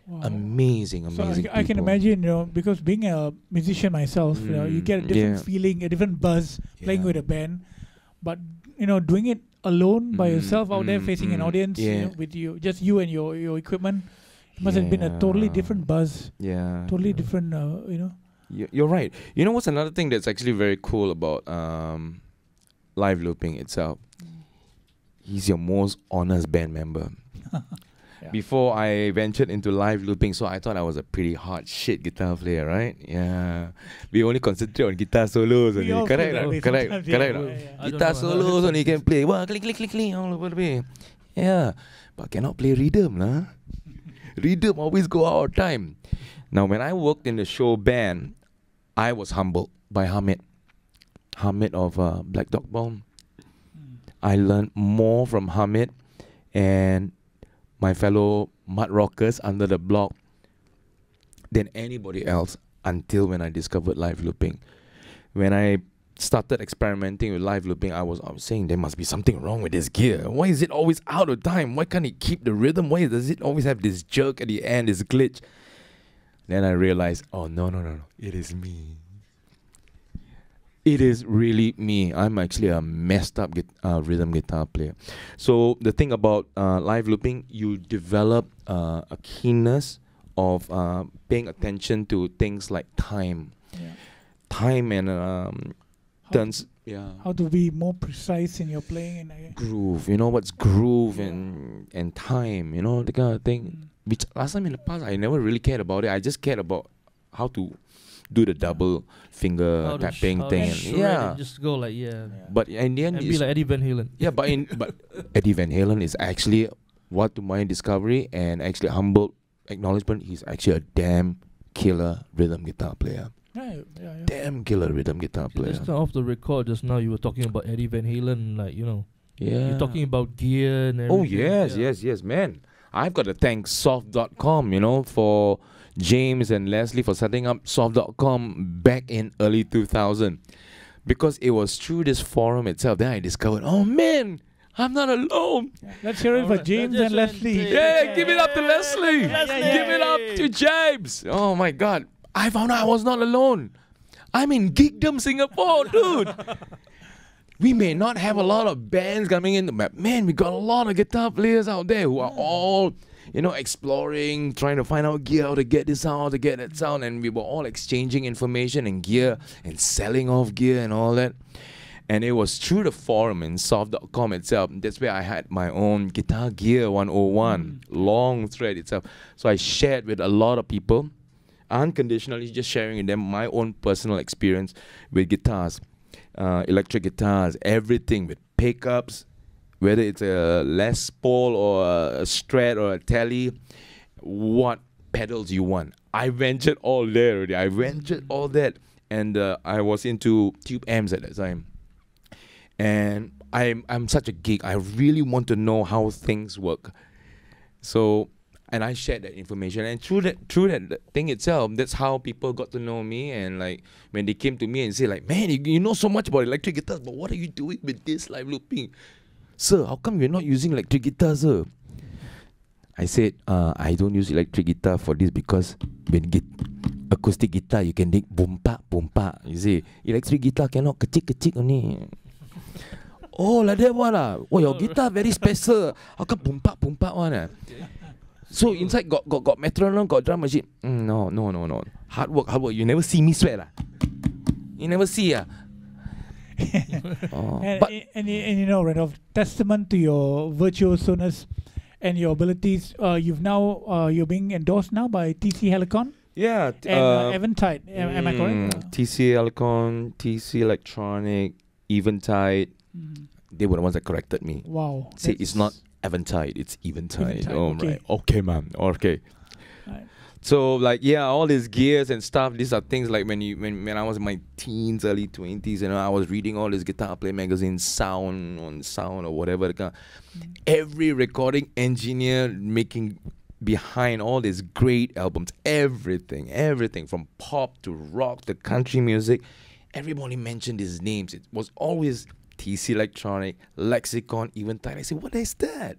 Wow. Amazing, So I, amazing. ca- I can imagine, you know, because being a musician myself, you know, you Mm, get a different yeah. feeling, a different buzz playing Yeah. with a band. But you know, doing it alone by Mm, yourself out there mm, facing an mm, audience, you know, with you, just you and your your equipment, it must have been a totally different buzz, Yeah. totally yeah. different, uh, you know. You- You're right. You know what's another thing that's actually very cool about um, live looping itself? He's your most honest band member. [laughs] Yeah. Before I ventured into live looping, so I thought I was a pretty hot shit guitar player, right? Yeah. We only concentrate on guitar solos We only. Correct, right? correct, correct. yeah, yeah. Guitar solos only can play. Wah, click, click, click, click, all over the place. Yeah. But cannot play rhythm, lah. rhythm always go out of time. Now, when I worked in the show band, I was humbled by Hamid. Hamid of uh, Black Dog Bomb. I learned more from Hamid and my fellow mud rockers under the block than anybody else until when I discovered live looping. When I started experimenting with live looping, I was, I was saying there must be something wrong with this gear. Why is it always out of time? Why can't it keep the rhythm? Why does it always have this jerk at the end, this glitch? Then I realized, oh no no no no, it is me. It is really me. I'm actually a messed up uh, rhythm guitar player. So the thing about uh, live looping, you develop uh, a keenness of uh, paying attention to things like time, Yeah. time and um, How, turns. Yeah. how to be more precise in your playing and uh, groove, you know what's groove Yeah. and and time, you know the kind of thing. mm, Which last time in the past I never really cared about it. I just cared about how to do the double finger How to sh- tapping how to thing. And, yeah, just go like yeah, yeah. but in the end, and be like Eddie Van Halen. yeah, but in but [laughs] Eddie Van Halen is actually what to my discovery and actually humble acknowledgement. He's actually a damn killer rhythm guitar player. yeah, yeah, yeah. Damn killer rhythm guitar player. Just off the record just now, you were talking about Eddie Van Halen, like you know, Yeah. you're talking about gear and oh, everything. Oh yes, yeah. yes, yes, man. I've got to thank soft.com, you know, for James and Leslie for setting up soft.com back in early 2000. Because it was through this forum itself that I discovered, oh man, I'm not alone. Yeah. Let's hear it for James and Leslie. say- Yeah, give it up to Leslie. Leslie. Give it up to James. Oh my god. I found out I was not alone. I'm in Geekdom Singapore, [laughs] dude. we may not have a lot of bands coming in, but man, we got a lot of guitar players out there who are all, you know, exploring, trying to find out gear, how to get this sound, how to get that sound, and we were all exchanging information and gear and selling off gear and all that. And it was through the forum in soft.com itself. That's where I had my own Guitar Gear 101 long thread itself. So I shared with a lot of people, unconditionally just sharing with them my own personal experience with guitars, uh, electric guitars, everything with pickups, whether it's a Les Paul or a Strat or a Tele, what pedals you want. I ventured all there already. I ventured all that. And uh, I was into tube amps at that time and I'm I'm such a geek. I really want to know how things work. So, and I shared that information, and through that through that thing itself, that's how people got to know me. And like when they came to me and say like, "Man, you, you know so much about electric guitars, but what are you doing with this live looping, sir? How come you're not using electric guitars, sir?" I said, uh, I don't use electric guitar for this because when git acoustic guitar you can dig boom pa boom pa. You see, electric guitar cannot kecik kecik only. [laughs] Oh, like that one ah. Oh, your guitar very special. How come boom pa boom pa one ah? So inside got got got metronome, got drum machine. Mm, no, no, no, no. Hard work, hard work. You never see me sweat lah. You never see ah. [laughs] oh, and, but and, and, and you know, Randolf, testament to your virtuoseness and your abilities, uh, you've now uh, you're being endorsed now by TC Helicon yeah, t- and uh, uh, Eventide. Am, am I mm, correct? Uh, TC Helicon, TC Electronic, Eventide. mm, They were the ones that corrected me. wow. Say it's not that's- Eventide, it's Eventide. Eventide, oh okay. right, okay, man, okay. Right. So like yeah, all these gears and stuff. These are things like when you when, when I was in my teens, early twenties, and I was reading all these guitar play magazines, sound on sound or whatever. the kind- Mm. Every recording engineer making behind all these great albums, everything, everything from pop to rock to country music, everybody mentioned these names. It was always TC Electronic, Lexicon, Eventide. I say, what is that?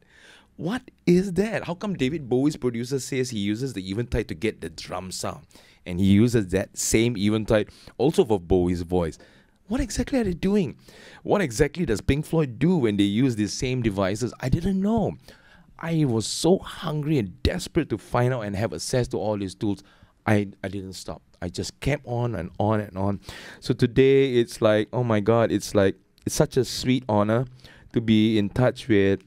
What is that? How come David Bowie's producer says he uses the Eventide to get the drum sound? And he uses that same Eventide also for Bowie's voice. What exactly are they doing? What exactly does Pink Floyd do when they use these same devices? I didn't know. I was so hungry and desperate to find out and have access to all these tools. I, I didn't stop. I just kept on and on and on. So today it's like, oh my God, it's like, it's such a sweet honor to be in touch with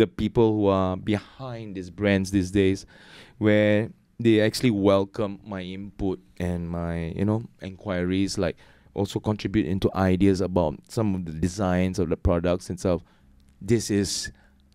the people who are behind these brands these days, where they actually welcome my input and my, you know, inquiries, like also contribute into ideas about some of the designs of the products and stuff. This is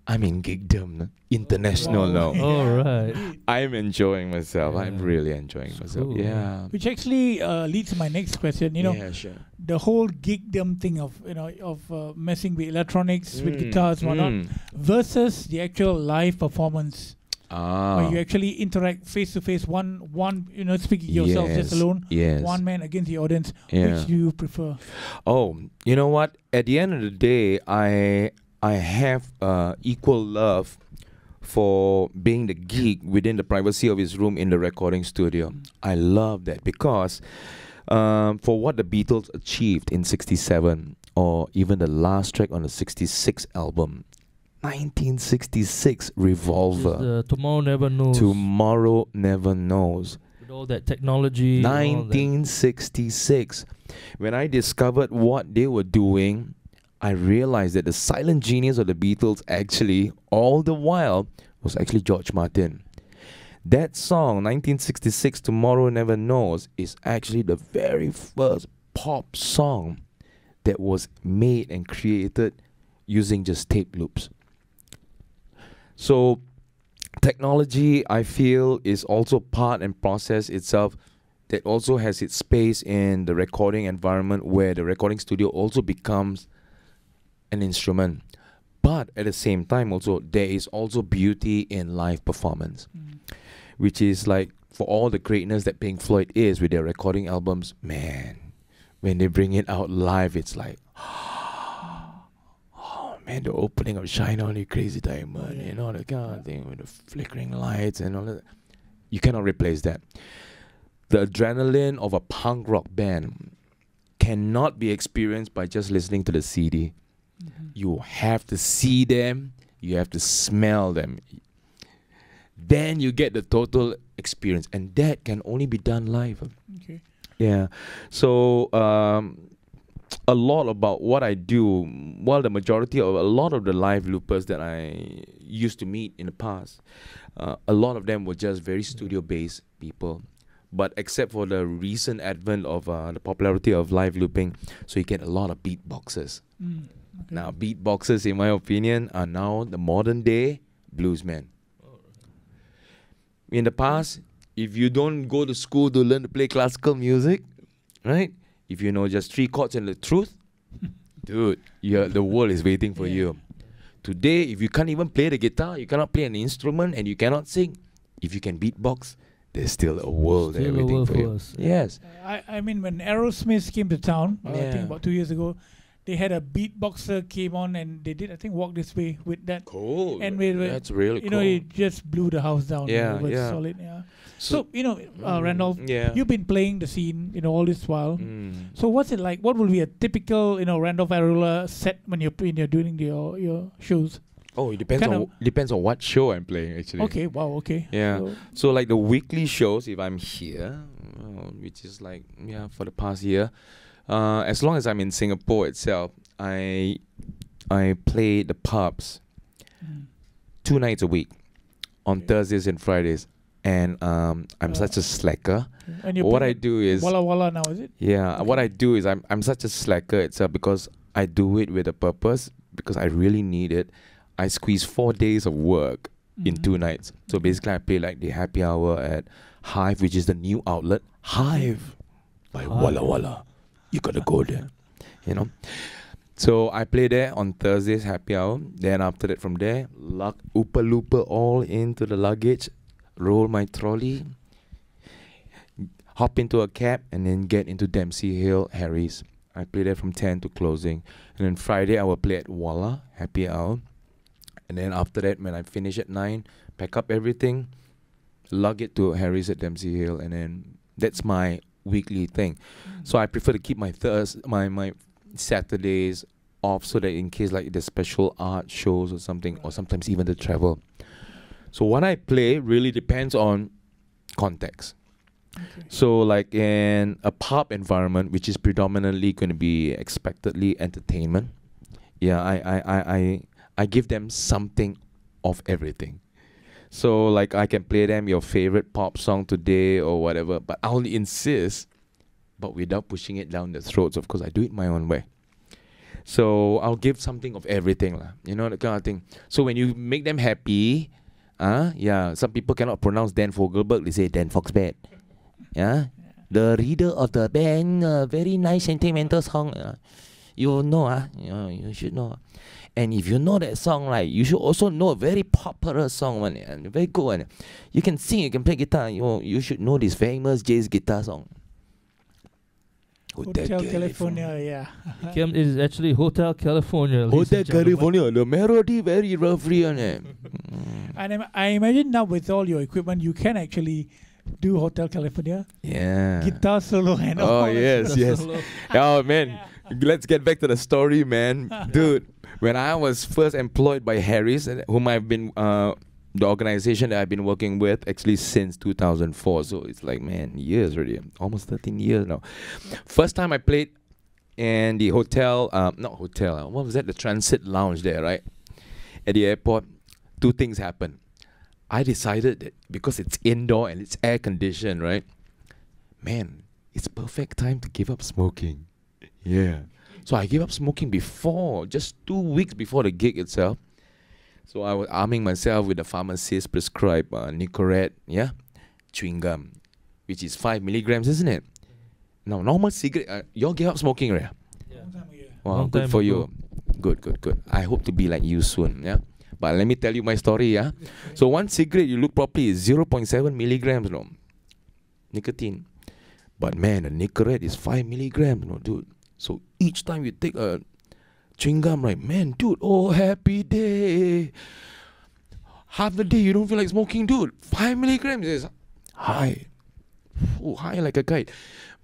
I'm in geekdom, international Wow. now. All right. I'm enjoying myself. I'm really enjoying It's myself. cool, Yeah. Which actually uh, leads to my next question. You know, yeah, sure. the whole geekdom thing of you know of uh, messing with electronics, with Mm, guitars, whatnot, mm. versus the actual live performance Ah. where you actually interact face to face, one one you know speaking yourself just alone, Yes. one man against the audience. yeah. Which do you prefer? Oh, you know what? At the end of the day, I I have uh, equal love for being the geek within the privacy of his room in the recording studio. I love that because um, for what the Beatles achieved in '67, or even the last track on the '66 album, 1966 Revolver. Uh, tomorrow never knows. Tomorrow never knows. With all that technology. and all that. 1966. When I discovered what they were doing, I realized that the silent genius of the Beatles actually, all the while, was actually George Martin. That song, 1966, Tomorrow Never Knows, is actually the very first pop song that was made and created using just tape loops. So, technology, I feel, is also part and process itself that also has its space in the recording environment where the recording studio also becomes an instrument. But at the same time, also, there is also beauty in live performance, Mm. which is like for all the greatness that Pink Floyd is with their recording albums, man, when they bring it out live, it's like, [gasps] oh man, the opening of Shine On You Crazy Diamond, you know, that kind of thing with the flickering lights and all that. You cannot replace that. The adrenaline of a punk rock band cannot be experienced by just listening to the CD. You have to see them, you have to smell them. Then you get the total experience, and that can only be done live. Okay. Yeah. So um, a lot about what I do. Well, the majority of a lot of the live loopers that I used to meet in the past, uh, a lot of them were just very studio-based people. But except for the recent advent of uh, the popularity of live looping, so you get a lot of beatboxers. Mm. Okay. Now, beatboxers, in my opinion, are now the modern day bluesmen. In the past, if you don't go to school to learn to play classical music, right? If you know just three chords and the truth, [laughs] dude, you the world is waiting for Yeah. you. Today, if you can't even play the guitar, you cannot play an instrument, and you cannot sing, if you can beatbox, there's still a world Still a waiting world for for you. us. Yes. I, I mean, when Aerosmith came to town, uh, I think about two years ago, they had a beatboxer came on and they did, I think, Walk This Way with that. Cool. And we were- That's really You cool. know, it just blew the house down. Yeah, it was yeah. solid. Yeah. So, you know, uh, Mm, Randolf, Yeah. you've been playing the scene, you know, all this while. Mm. So what's it like? What will be a typical, you know, Randolf Arriola set when you're when you're doing your your shows? Oh, it depends kind on depends on what show I'm playing actually. Okay, wow, okay. Yeah. So, So like the weekly shows, if I'm here, uh, which is like yeah for the past year, uh, as long as I'm in Singapore itself, I I play the pubs mm, two nights a week, on Okay. Thursdays and Fridays, and um, I'm Uh, such a slacker. and What I do is Wala Wala now, is it? yeah, what I do is I'm I'm such a slacker itself because I do it with a purpose because I really need it. I squeeze four days of work in Mhm. two nights. So basically, I play like the happy hour at Hive, which is the new outlet. Hive by Hive. Wala Wala. You gotta go there, you know. So I play there on Thursdays, happy hour. Then after that, from there, lug oopa looper all into the luggage, roll my trolley, hop into a cab, and then get into Dempsey Hill Harry's. I play there from 10 to closing. And then Friday, I will play at Wala, happy hour. And then after that, when I finish at 9, pack up everything, lug it to Harry's at Dempsey Hill, and then that's my weekly thing. So mm-hmm. I prefer to keep my Thurs my my Saturdays off so that in case like the special art shows or something, or sometimes even the travel. So what I play really depends on context. Okay. So like in a pub environment, which is predominantly going to be expectedly entertainment, yeah, I I, I, I I give them something of everything. So like I can play them your favorite pop song today or whatever, but I'll insist, but without pushing it down their throats. Of course, I do it my own way. So I'll give something of everything, lah. You know that kind of thing. So when you make them happy, uh, yeah, some people cannot pronounce Dan Fogelberg. They say Dan Foxbed. Yeah, the reader of the band, uh, very nice sentimental song. Uh, you know, ah, you, know, you should know. And if you know that song, right, you should also know a very popular song, one, and very good one. You can sing, you can play guitar. You you should know this famous jazz guitar song. Hotel California, yeah. Cam is actually Hotel California. Hotel. California, the melody very roughly on it. [laughs] And im- I imagine now with all your equipment, you can actually do Hotel California, yeah. guitar solo and oh, all. Oh that yes, yes. Solo. Oh man, [laughs] let's get back to the story, man. [laughs] Dude, when I was first employed by Harry's, uh, whom I've been uh, the organization that I've been working with actually since 2004. So it's like man, years already, almost 13 years now. First time I played in the hotel, um, not hotel. uh, What was that? The transit lounge there, right? At the airport, two things happened. I decided that because it's indoor and it's air conditioned, right? Man, it's perfect time to give up smoking. Yeah. So I gave up smoking before, just two weeks before the gig itself. So I was arming myself with the pharmacist prescribed uh, Nicorette, yeah, chewing gum, which is five milligrams, isn't it? Now normal cigarette, uh, you all gave up smoking, right? Long time ago. Wow, Long good for ago. you. Good, good, good. I hope to be like you soon, yeah. But let me tell you my story, yeah. So one cigarette, you look properly, is 0.7 milligrams, no, nicotine. But man, a Nicorette is five milligrams, no, dude. So each time you take a chewing gum, right, man, dude, oh happy day. Half the day you don't feel like smoking, dude. Five milligrams is high. Oh, high like a kite.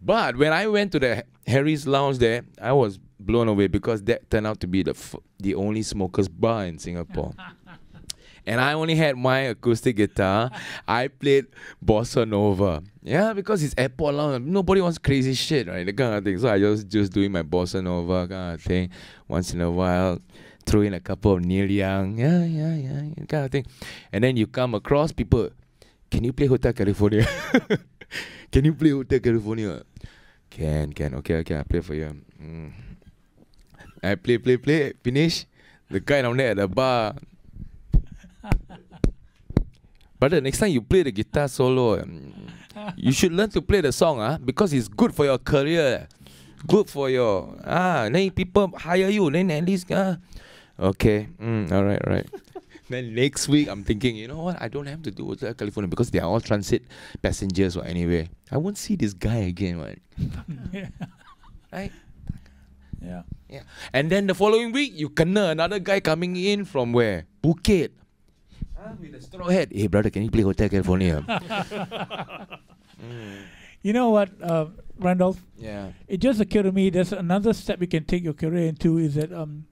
But when I went to the Harry's Lounge there, I was blown away because that turned out to be the the only smokers bar in Singapore. [laughs] and I only had my acoustic guitar. I played bossa nova. Yeah, because it's airport lounge. Nobody wants crazy shit, right? The kind of thing. So I just just doing my bossa nova kind of thing. Once in a while, throw in a couple of Neil Young. Yeah, yeah, yeah, kind of thing. And then you come across people. Can you play Hotel California? [laughs] can you play Hotel California? Can, can. Okay, okay, I play for you. Mm. I play, play, play. Finish. The guy down there at the bar. Brother, next time you play the guitar solo, um, you should learn to play the song, ah, because it's good for your career. Good for your ah. Then people hire you. Then at least ah. Okay. Mm, all right, all right. [laughs] then next week I'm thinking, you know what? I don't have to do Hotel California because they are all transit passengers or anyway. I won't see this guy again, right? [laughs] yeah. Right? yeah. Yeah. And then the following week, you kena another guy coming in from where? Phuket. With a straw hat. Hey, brother, can you play Hotel California? [laughs] Mm, You know what, uh, Randolf? Yeah. It just occurred to me there's another step you can take your career into is that um,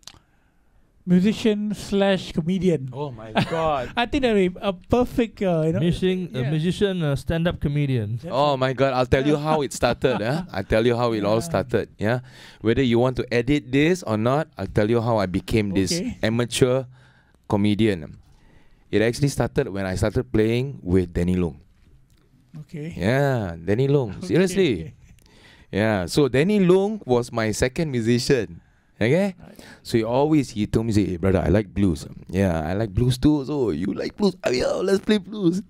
musician slash comedian. Oh my God. [laughs] I think that would be a perfect, uh, you know. Musician, a musician, a stand-up comedian. That's Oh my god, I'll tell you [laughs] how it started. eh? I'll tell you how it all started. Yeah. Whether you want to edit this or not, I'll tell you how I became this amateur comedian. It actually started when I started playing with Danny Loong. Okay. Yeah, Danny Loong. [laughs] Seriously. Yeah. So Danny Loong was my second musician. Okay? Right. So he always he told me, say, hey, brother, I like blues. Yeah, I like blues too. So you like blues? Oh, yeah, let's play blues.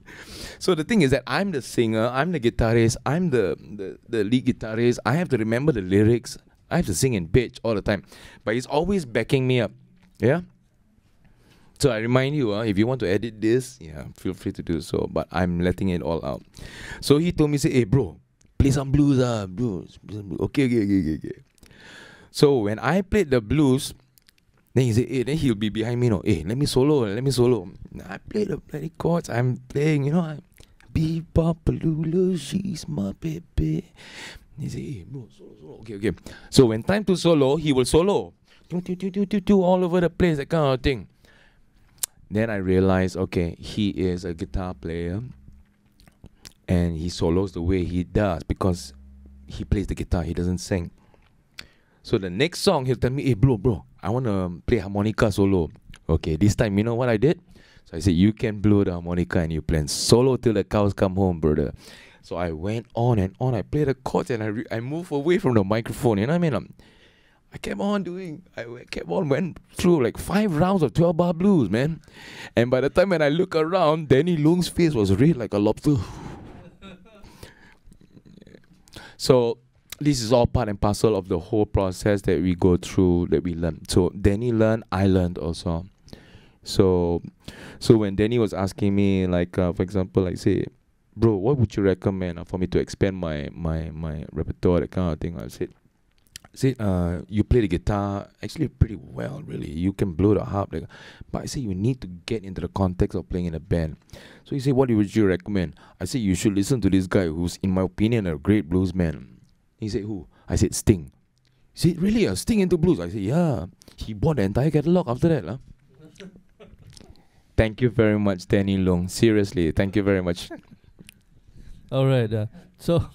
So the thing is that I'm the singer, I'm the guitarist, I'm the, the, the lead guitarist. I have to remember the lyrics. I have to sing in pitch all the time. But he's always backing me up. Yeah? So I remind you, uh, if you want to edit this, yeah, feel free to do so. But I'm letting it all out. So he told me, say, hey bro, play some blues, ah, some blues." Okay, okay, okay, okay, okay. So when I played the blues, then he said, "Hey," then he'll be behind me. No, hey, let me solo, let me solo. I play the bloody chords. I'm playing, you know. I, Bebop Lulu, she's my baby. He said, hey, bro, solo, solo. Okay, okay. So when time to solo, he will solo. Do, do, do, do, do, do, all over the place, that kind of thing. Then I realized, okay, he is a guitar player and he solos the way he does because he plays the guitar, he doesn't sing. So the next song, he'll tell me, hey, bro, bro, I want to play harmonica solo. Okay, this time, you know what I did? So I said, you can blow the harmonica and you play solo till the cows come home, brother. So I went on and on. I played the chords and I, I moved away from the microphone. You know what I mean? Um, I kept on doing, I kept on, went through like five rounds of 12 bar blues, man. And by the time when I look around, Danny Loong's face was red like a lobster. [laughs] So this is all part and parcel of the whole process that we go through, that we learn. So Danny learned, I learned also. So, so when Danny was asking me, like uh, for example, like say, bro, what would you recommend uh, for me to expand my my my repertoire, that kind of thing? I said, said, uh, you play the guitar actually pretty well, really. You can blow the harp, like, but I say you need to get into the context of playing in a band. So he said, what would you recommend? I said, you should listen to this guy who's, in my opinion, a great blues man. He said, who? I said, Sting. He said, really? A Sting into blues? I said, yeah. He bought the entire catalog after that. Lah. [laughs] Thank you very much, Danny Loong. Seriously, thank you very much. [laughs] All right. Uh, so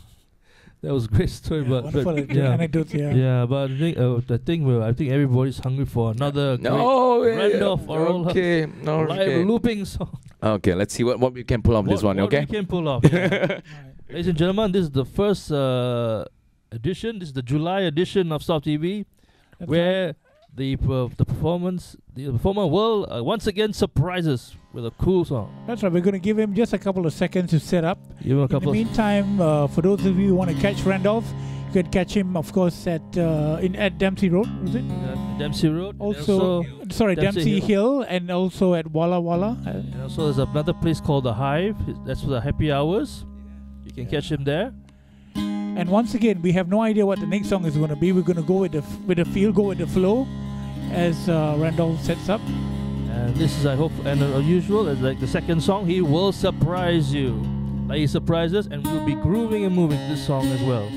that was a great [laughs] story, Yeah, but, wonderful but yeah, anecdotes, yeah. yeah. But I think uh, the thing, well, I think everybody's hungry for another No, great yeah, Randolf Arriola okay, live okay. looping song. Okay, let's see what, what we can pull off this one, what okay? we can pull off. [laughs] yeah. Ladies and gentlemen, this is the first uh, edition. This is the July edition of SOFT TV, That's right. The per- the performance the performer will uh, once again surprise us with a cool song. That's right. We're going to give him just a couple of seconds to set up. Give him a In the meantime, uh, for those of you who want to catch Randolf, you can catch him, of course, at uh, in at Dempsey Road. Is it? uh, Dempsey Road. and Also, sorry, Dempsey Dempsey Hill. and also at Wala Wala. Uh, And also, there's another place called the Hive. That's for the happy hours. You can catch him there. And once again, we have no idea what the next song is going to be. We're going to go with the with the feel, go with the flow, as uh, Randolf sets up. And this is, I hope, and uh, usual, as like the second song, he will surprise you. Like he surprises and we'll be grooving and moving this song as well.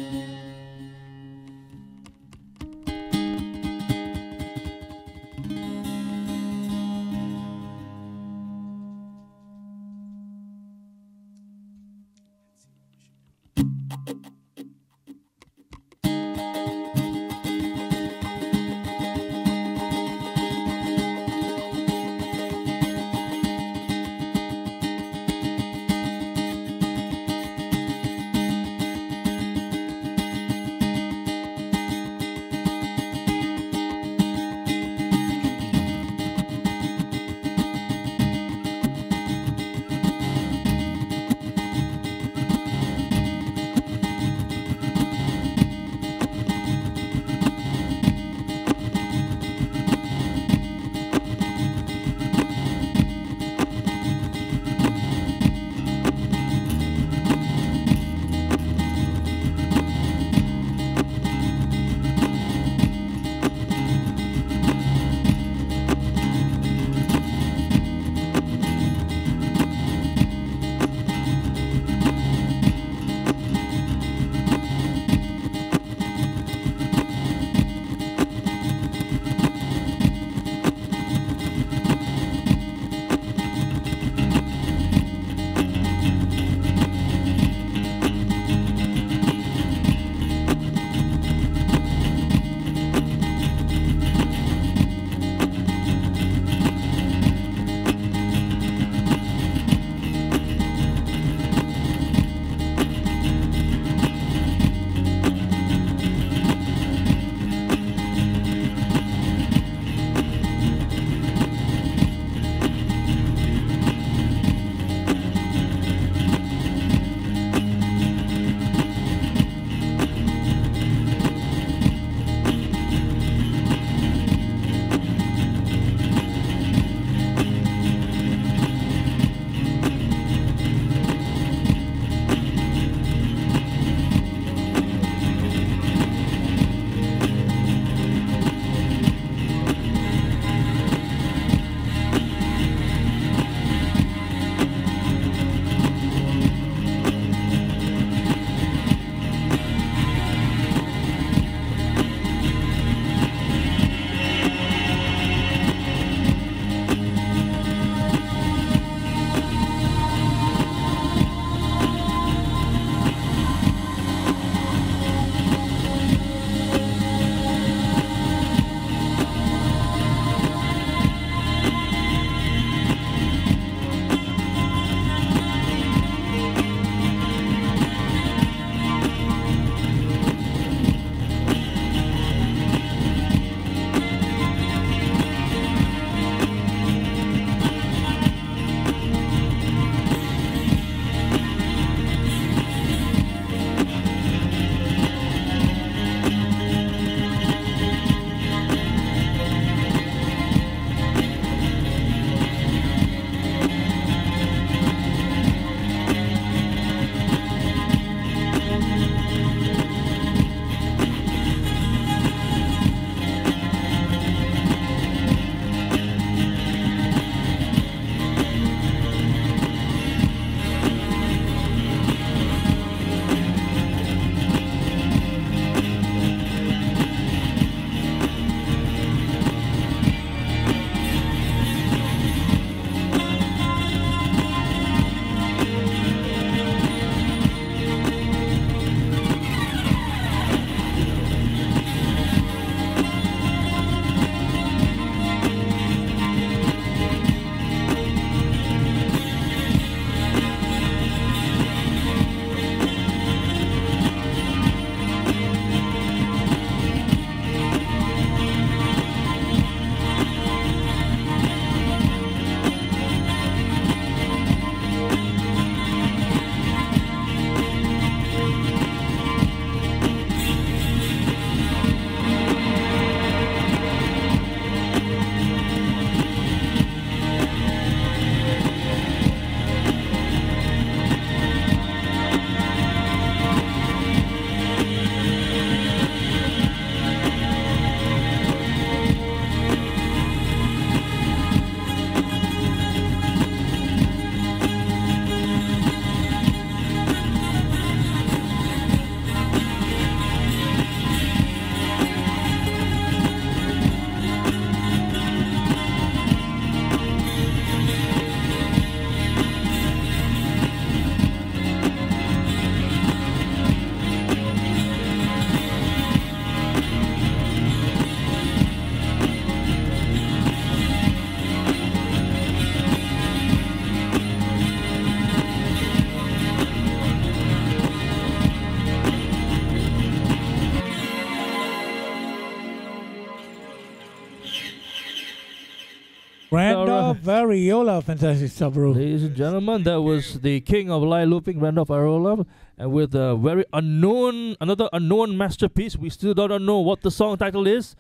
Arriola, fantastic stuff, bro. Ladies and gentlemen, that was the king of live looping, Randolf Arriola, and with a very unknown, another unknown masterpiece. We still don't know what the song title is.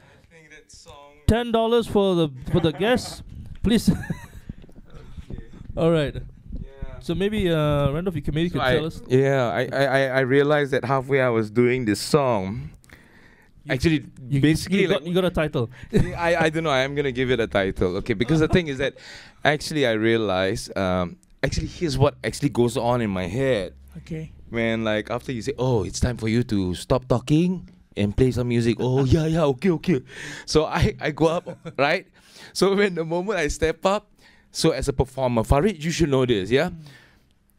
Ten dollars for the for the guests, please. [laughs] okay. All right. So maybe uh, Randolf, you can maybe So can I- tell us. Yeah, I, I, I- I realized that halfway I was doing this song. You- Actually, You, basically, you like, got, you got a title. [laughs] I, I don't know. I am gonna give it a title, okay? Because the thing is that, actually, I realize, Um, actually, here's what actually goes on in my head Okay. when, like, after you say, "Oh, it's time for you to stop talking and play some music." Oh, yeah, yeah, okay, okay. So I, I go up, [laughs] right? So when the moment I step up, so as a performer, Farid, you should know this, yeah.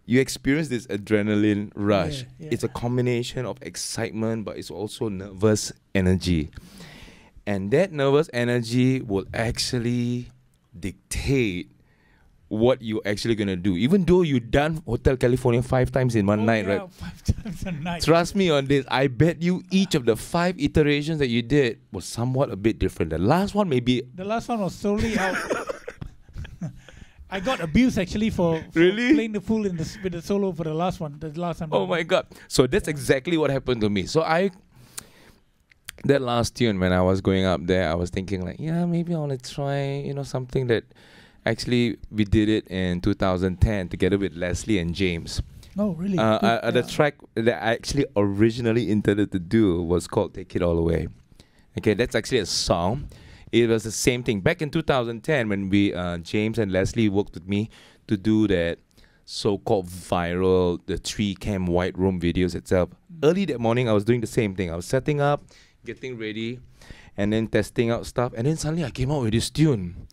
You experience this adrenaline rush. Yeah, yeah. It's a combination of excitement, but it's also nervous energy. And that nervous energy will actually dictate what you're actually gonna do. Even though you done Hotel California five times in one Oh, night, yeah, right? [laughs] Five times a night. Trust me on this. I bet you each of the five iterations that you did was somewhat a bit different. The last one maybe The last one was solely out. [laughs] I got abused actually for, for Really? playing the fool in the with the solo for the last one. The last time. Oh my god. So that's exactly what happened to me. So I that last tune when I was going up there, I was thinking like, yeah, maybe I want to try, you know, something that actually we did it in 2010 together with Leslie and James. Oh, really. Uh, uh, uh, the track that I actually originally intended to do was called "Take It All Away." Okay, that's actually a song. It was the same thing back in 2010 when we uh, James and Leslie worked with me to do that so-called viral the three cam white room videos itself. Early that morning, I was doing the same thing. I was setting up, getting ready, and then testing out stuff. And then suddenly, I came out with this tune.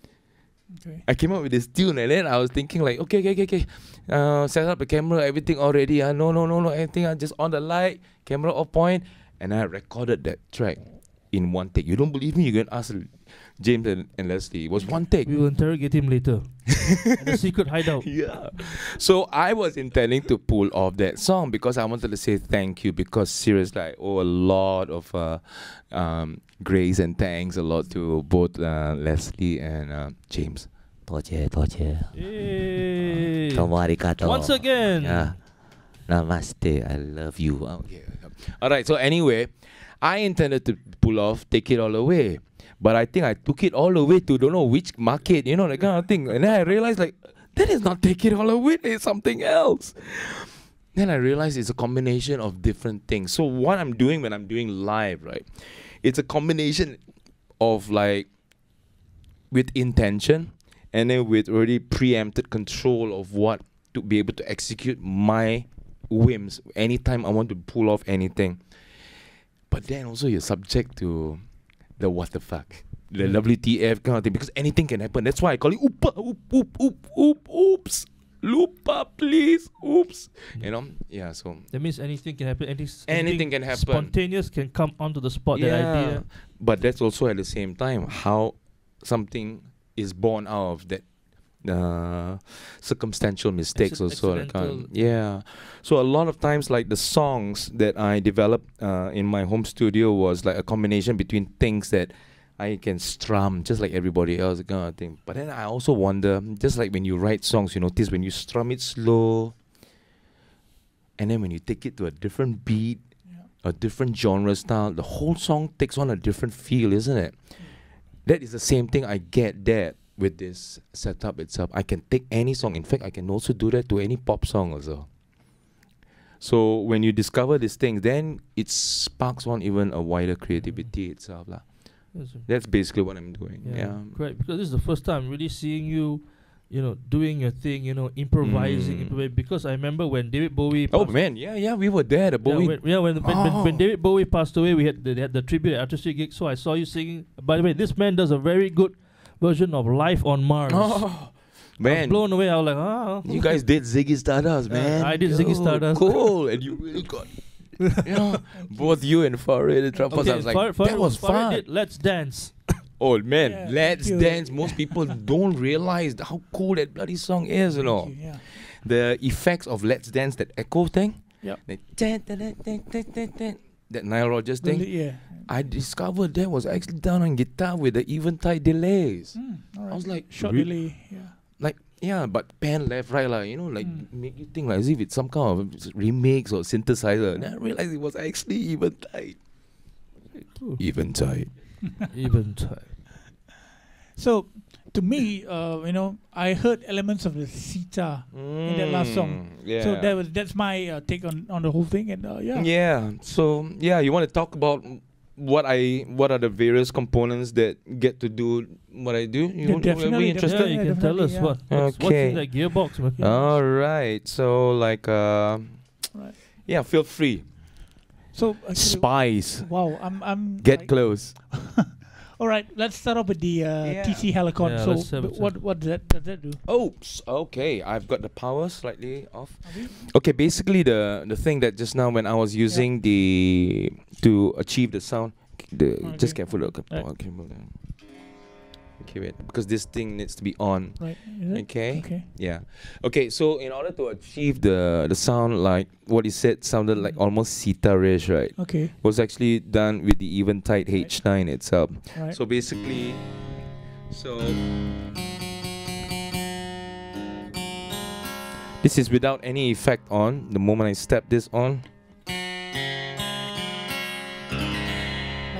Okay. I came up with this tune and then I was thinking like, okay, okay, okay, okay. Uh, set up the camera, everything already. Uh, no, no, no, no, anything. I just on the light, camera off point, and I recorded that track in one take. You don't believe me? You can ask James and, and Leslie. It was one take. We will interrogate him later. [laughs] At the secret hideout. Yeah. So I was intending to pull off that song because I wanted to say thank you because seriously I owe a lot of uh, um, grace and thanks a lot to both uh, Leslie and uh, James. 多谢多谢， Yay. どうもありがとう。 Once again. Yeah. Namaste. I love you. Oh, okay. All right. So anyway, I intended to pull off "Take It All Away," but I think I took it all the way to don't know which market, you know, that kind of thing. And then I realized like that is not "Take It All Away." It's something else. Then I realized it's a combination of different things. So what I'm doing when I'm doing live, right? It's a combination of like with intention and then with already preempted control of what to be able to execute my whims anytime I want to pull off anything. But then also you're subject to the what the fuck. The. WTF kind of thing because anything can happen. That's why I call it oopa oop oop oop oop oops. Loopa please. Oops. You know? Yeah, so That means anything can happen. Anything, Anything can happen. Spontaneous can come onto the spot. That idea. But that's also at the same time how something is born out of that uh, circumstantial mistakes also. accidental- yeah. So a lot of times like the songs that I developed uh, in my home studio was like a combination between things that I can strum just like everybody else kind of thing. But then I also wonder, just like when you write songs, you notice when you strum it slow and then when you take it to a different beat, Yeah. a different genre style, the whole song takes on a different feel, isn't it? That is the same thing I get that with this setup itself. I can take any song. In fact, I can also do that to any pop song also. So when you discover these things, then it sparks on even a wider creativity itself. lah. That's basically what I'm doing. Yeah, Yeah. great. Because this is the first time really seeing you, you know, doing your thing. You know, improvising. Mm. Because I remember when David Bowie. Oh man, yeah, yeah, we were there. The Yeah, Bowie. when, yeah, when, when, when, when Oh. David Bowie passed away, we had the, they had the tribute at Artistry gig. So I saw you singing. By the way, this man does a very good version of Life on Mars. oh, I was man, blown away. I was like, ah. you guys did Ziggy Stardust, Uh, man. I did Ziggy Stardust. Cool, and you really got. you know, [laughs] both you and Farid the trumpets. Okay, I was like, Farid- Farid- that was Farid fun. did Let's Dance. Oh man, Yeah, let's you. dance. Most people [laughs] don't realize how cool that bloody song is, you know. You, Yeah. The effects of Let's Dance, that echo thing. Yep. that Nile Rodgers Really, thing, yeah. I discovered that was actually done on guitar with the eventide delays. Mm, all right. I was like, short re- delay. Yeah. like yeah, but pan left right lah, you know, like Mm. make you think like as if it's some kind of remix or synthesizer. Then I realized it was actually eventide. Ooh. Eventide. Even time. [laughs] So, to me, uh, you know, I heard elements of the sitar. In that last song. Mm, Yeah. So that was that's my uh, take on, on the whole thing, and uh, yeah. Yeah. So yeah, you want to talk about what I what are the various components that get to do what I do? You Yeah, want- will definitely, be Yeah, interested? you can tell us yeah. what. What's, what's in that gearbox, man? All right. So like uh, Right. yeah, feel free. So actually, Spice. wow, I'm I'm Get like- close. [laughs] All right, let's start off with the uh, Yeah. TC Helicon. Yeah, so b- what what does that does that do? Oops. Okay, I've got the power slightly off. Okay, basically the the thing that just now when I was using the to achieve the sound, the just careful look. Right. Okay, hold on. okay, wait, because this thing needs to be on. Right. Okay. Okay. Yeah. Okay, so in order to achieve the the sound like what he said sounded like Mm. almost sitar-ish, right? Okay. Was actually done with the Eventide Right. H9 itself. Right. So basically, so this is without any effect on. The moment I step this on,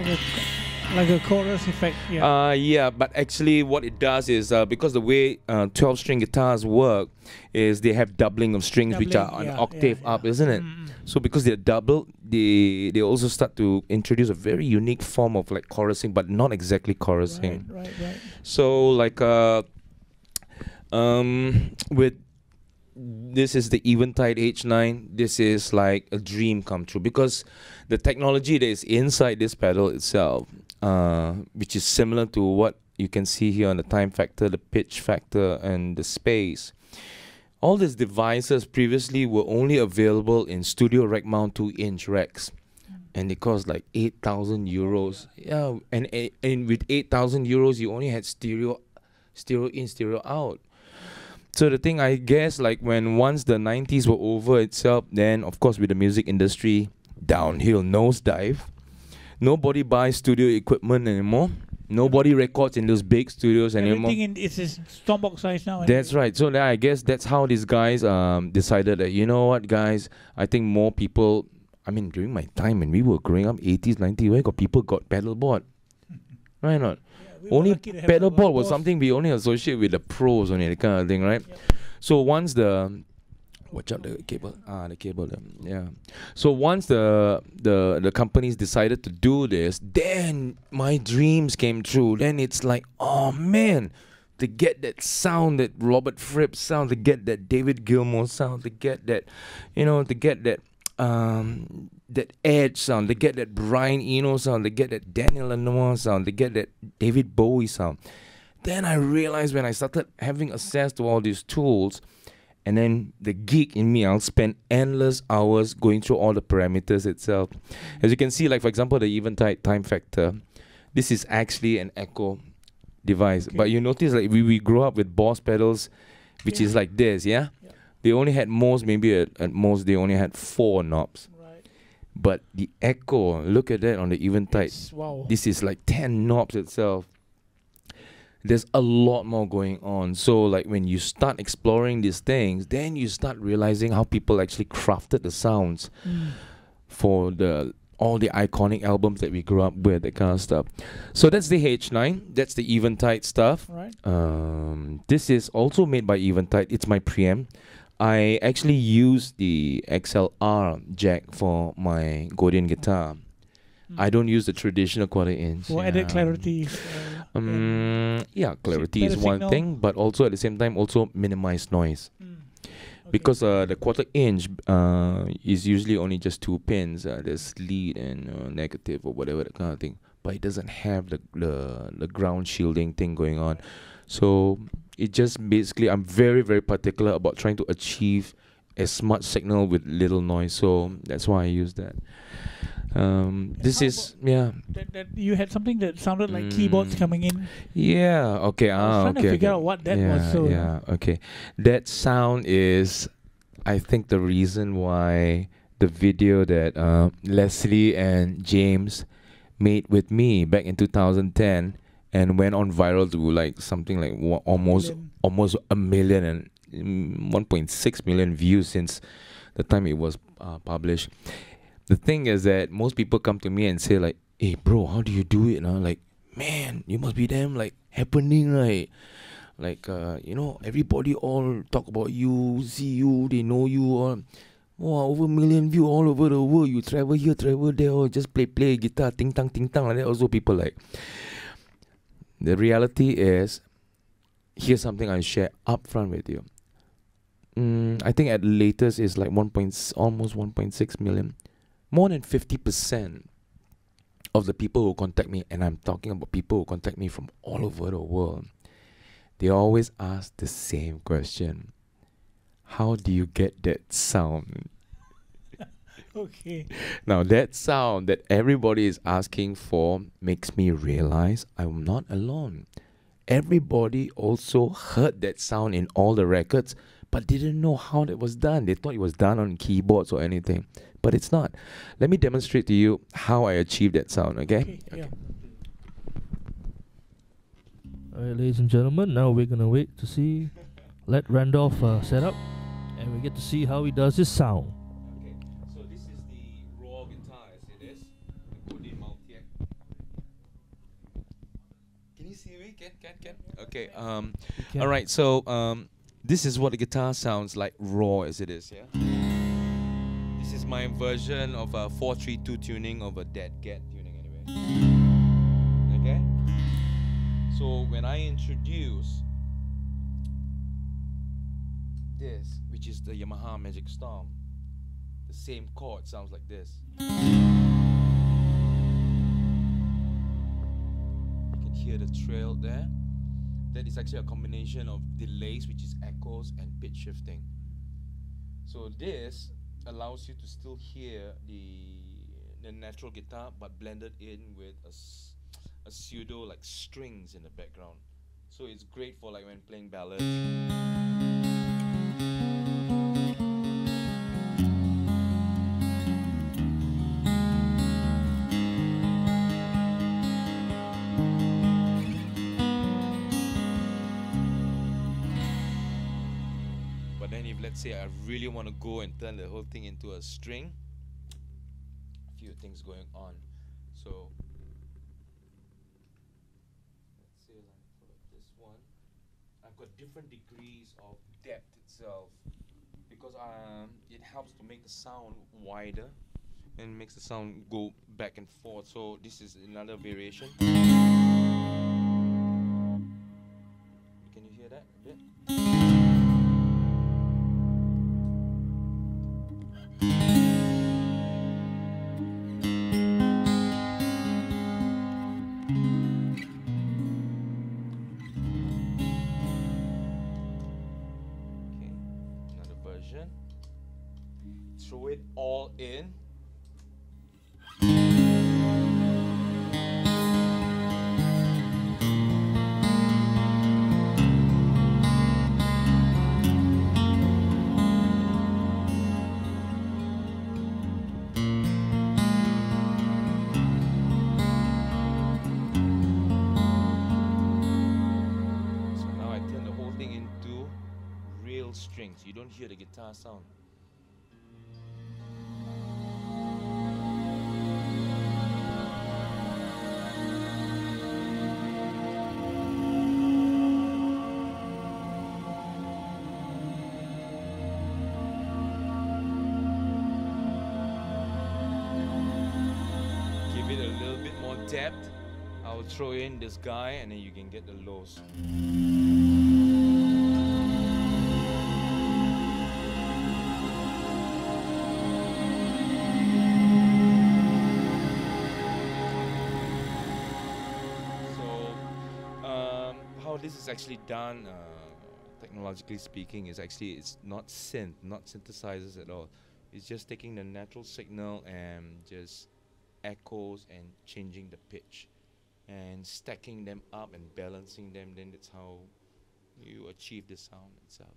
like like a chorus effect. Yeah. uh, yeah. But actually, what it does is uh, because the way uh, 12-string guitars work is they have doubling of strings, which are Doubling, an yeah, octave yeah, up, isn't it? Mm, mm. So because they're doubled, they they also start to introduce a very unique form of like chorusing, but not exactly chorusing. Right. Right. Right. So like uh um with this is the Eventide H9. This is like a dream come true because the technology that is inside this pedal itself, uh, which is similar to what you can see here on the time factor, the pitch factor, and the space. All these devices previously were only available in studio rack mount two inch racks. And it cost like eight thousand euros. Yeah, and and with eight thousand euros, you only had stereo, stereo in, stereo out. So the thing, I guess, like when once the '90s were over itself, then of course with the music industry downhill nosedive. Nobody buys studio equipment anymore. Nobody records in those big studios anymore. Everything in it's is stompbox size now. That's right. So then I guess that's how these guys um decided that you know what, guys, I think more people. I mean, during my time when we were growing up, 80s, 90s, where got people got pedal board, right? [laughs] Not We only lucky to have pedal board was something we only associate with the pros only, that kind of thing, right? Yep. So once the watch out the cable, ah, the cable, yeah. So once the the the companies decided to do this, then my dreams came true. Then it's like, oh man, to get that sound, that Robert Fripp sound, to get that David Gilmour sound, to get that, you know, to get that um that edge sound, to get that Brian Eno sound, to get that Daniel Lanois sound, to get that David Bowie sound. Then I realized when I started having access to all these tools, and then the geek in me, I'll spend endless hours going through all the parameters itself. As you can see, like for example, the eventide time factor, this is actually an echo device. Okay. But you notice like we, we grew up with Boss pedals, which Yeah. is like this, yeah? Yeah. They only had most, maybe at, at most, they only had four knobs. Right. But the echo, look at that on the eventide. Wow. This is like 10 knobs itself. There's a lot more going on. So, like, when you start exploring these things, then you start realizing how people actually crafted the sounds Mm. for the all the iconic albums that we grew up with, that kind of stuff. So that's the H9. That's the Eventide stuff. Right. Um, this is also made by Eventide. It's my preamp. I actually use the XLR jack for my Godin guitar. Mm. I don't use the traditional quarter inch. For added yeah. clarity. uh, Um, yeah, clarity is one signal. thing, but also at the same time also minimize noise mm. Okay. because uh, the quarter inch uh, is usually only just two pins. Uh, there's lead and uh, negative or whatever that kind of thing, but it doesn't have the the the ground shielding thing going on. So it just basically I'm very very particular about trying to achieve as much signal with little noise. So that's why I use that. Um, this is yeah that, that you had something that sounded like keyboards Mm. coming in. yeah okay I was ah trying okay to figure okay. out what that yeah, was. So yeah, okay. That sound is, I think, the reason why the video that uh, Leslie and James made with me back in 2010 and went on viral to like something like almost Million. almost a million mm, 1.6 million views since the time it was uh, published. The thing is that most people come to me and say like, "Hey, bro, how do you do it?" And I'm like, "Man, you must be damn like happening, right? Like, uh, you know, everybody all talk about you, see you, they know you all." Wow, over a million view all over the world. You travel here, travel there, or just play play guitar, ting tang, ting tang, like that. Also, people like. The reality is, here's something I share upfront with you. Mm, I think at latest is like one point almost one point six million. More than fifty percent of the people who contact me, and I'm talking about people who contact me from all over the world, they always ask the same question. How do you get that sound? [laughs] Okay. Now, that sound that everybody is asking for makes me realize I'm not alone. Everybody also heard that sound in all the records, but didn't know how that was done. They thought it was done on keyboards or anything, but it's not. Let me demonstrate to you how I achieved that sound, okay? Okay. Yeah. Alright, ladies and gentlemen, now we're gonna wait to see. Let Randolf uh, set up, and we get to see how he does his sound. Okay, so this is the raw guitar as it is. Can you see me? Can, can, can? Okay, um, You All right, so um, this is what the guitar sounds like raw as it is, yeah? This is my version of a 432 tuning of a dead cat tuning, anyway. Okay? So when I introduce this, which is the Yamaha Magicstomp, the same chord sounds like this. You can hear the trail there that is actually a combination of delays, which is echoes, and pitch shifting. So this allows you to still hear the the natural guitar, but blended in with a pseudo like strings in the background. So it's great for like when playing ballads. Let's say I really want to go and turn the whole thing into a string, a few things going on. So let's say like this one, I've got different degrees of depth itself because um it helps to make the sound wider and makes the sound go back and forth. So this is another variation. Throw it all in. Strings. You don't hear the guitar sound. Throw in this guy and then you can get the lows. So, um, how this is actually done, uh, technologically speaking, is actually it's not synth, not synthesizers at all. It's just taking the natural signal and just echoes and changing the pitch and stacking them up and balancing them. Then that's how you achieve the sound itself.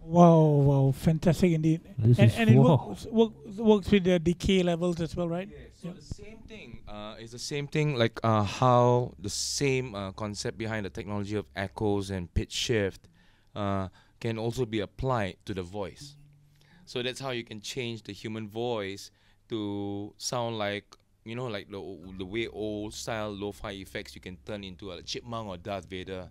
Wow, wow, fantastic indeed. This And, is and it works, works works with the decay levels as well, right? Yeah, So Yep. the same thing uh, is the same thing like uh, how the same uh, concept behind the technology of echoes and pitch shift uh, can also be applied to the voice. So that's how you can change the human voice to sound like you know like the the way old style lo-fi effects you can turn into a chipmunk or Darth Vader.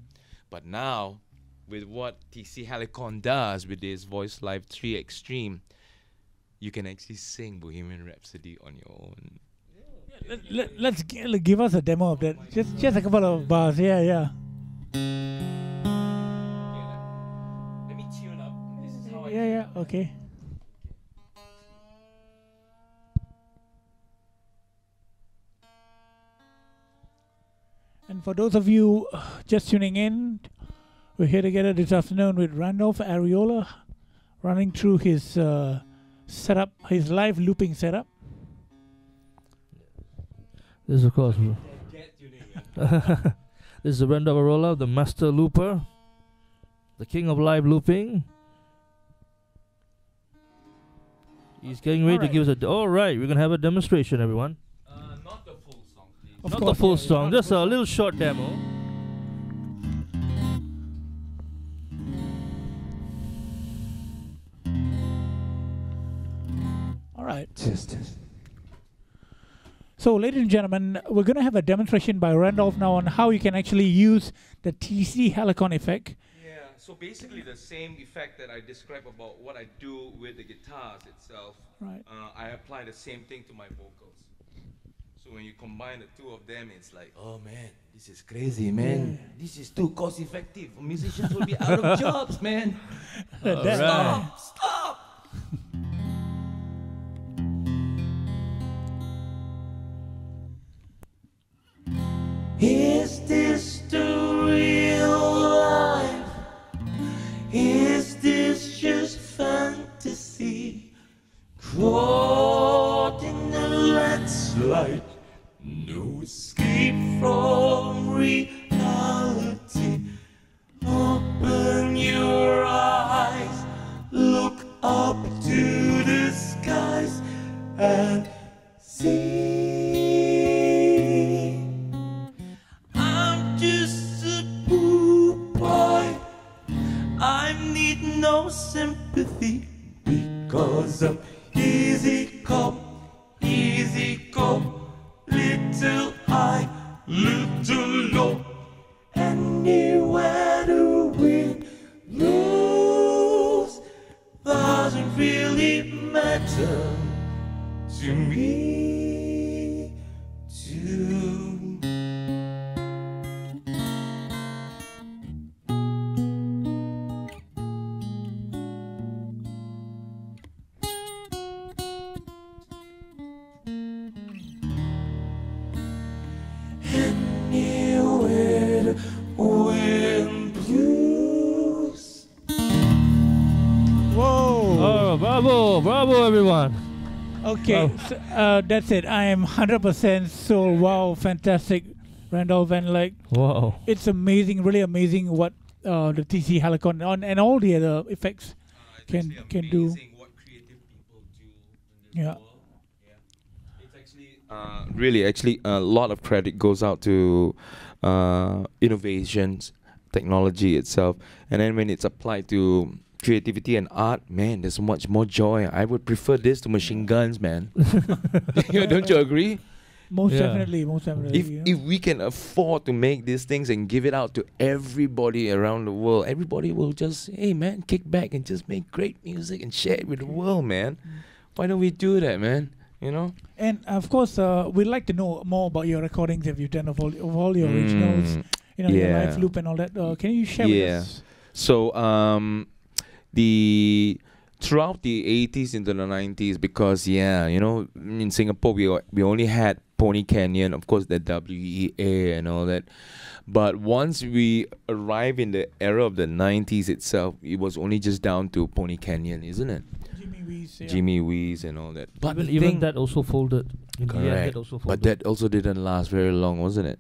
But now with what TC Helicon does with this Voice Live 3 Extreme, you can actually sing Bohemian Rhapsody on your own. Let, let, let's g- like, give us a demo of that. Just just a couple of bars. Yeah, yeah. Let me tune up. This is how Yeah, yeah. Okay. And for those of you just tuning in, we're here together this afternoon with Randolf Arriola, running through his uh, setup, his live looping setup. This is of course. [laughs] this is the Randolf Arriola, the master looper, the king of live looping. He's getting ready to give us a. All right, we're gonna have a demonstration, everyone. Uh, not the full song, please. Of Not the course, full yeah, song, just the a little short demo. All right. Just. So, ladies and gentlemen, we're going to have a demonstration by Randolf now on how you can actually use the TC Helicon effect. Yeah, so basically the same effect that I described about what I do with the guitars itself, Right. uh, I apply the same thing to my vocals. So when you combine the two of them, it's like, oh man, this is crazy, man. This is too cost effective. Musicians will be out of [laughs] jobs, man. That- Stop, stop. Okay, Oh. so, uh, that's it. I am 100% sold. Wow, fantastic, Randolf. And like, Wow. it's amazing, really amazing what uh, the TC Helicon on and all the other effects. it's Can- can do. what creative people do in Yeah. It's actually uh, really actually a lot of credit goes out to uh, innovations, technology itself, and then when it's applied to creativity and art, man, there's much more joy. I would prefer this to machine guns, man. [laughs] [laughs] Don't you agree? Most Yeah. definitely, most definitely. If yeah. if we can afford to make these things and give it out to everybody around the world, everybody will just hey man, kick back and just make great music and share it with the world, man. Why don't we do that, man? You know? and of course, uh, we'd like to know more about your recordings that you've done of all, of all your originals, Mm, you know, your yeah. live loop and all that. Uh, can you share Yeah. with us? So um, the throughout the 80s into the 90s, because yeah, you know, in Singapore we we only had Pony Canyon, of course, the WEA and all that. But once we arrive in the era of the 90s itself, it was only just down to Pony Canyon, isn't it? Jimmy Wees. Yeah. Jimmy Wees and all that. But even, even that also folded. In the end, Correct. that also folded. But that also didn't last very long, wasn't it?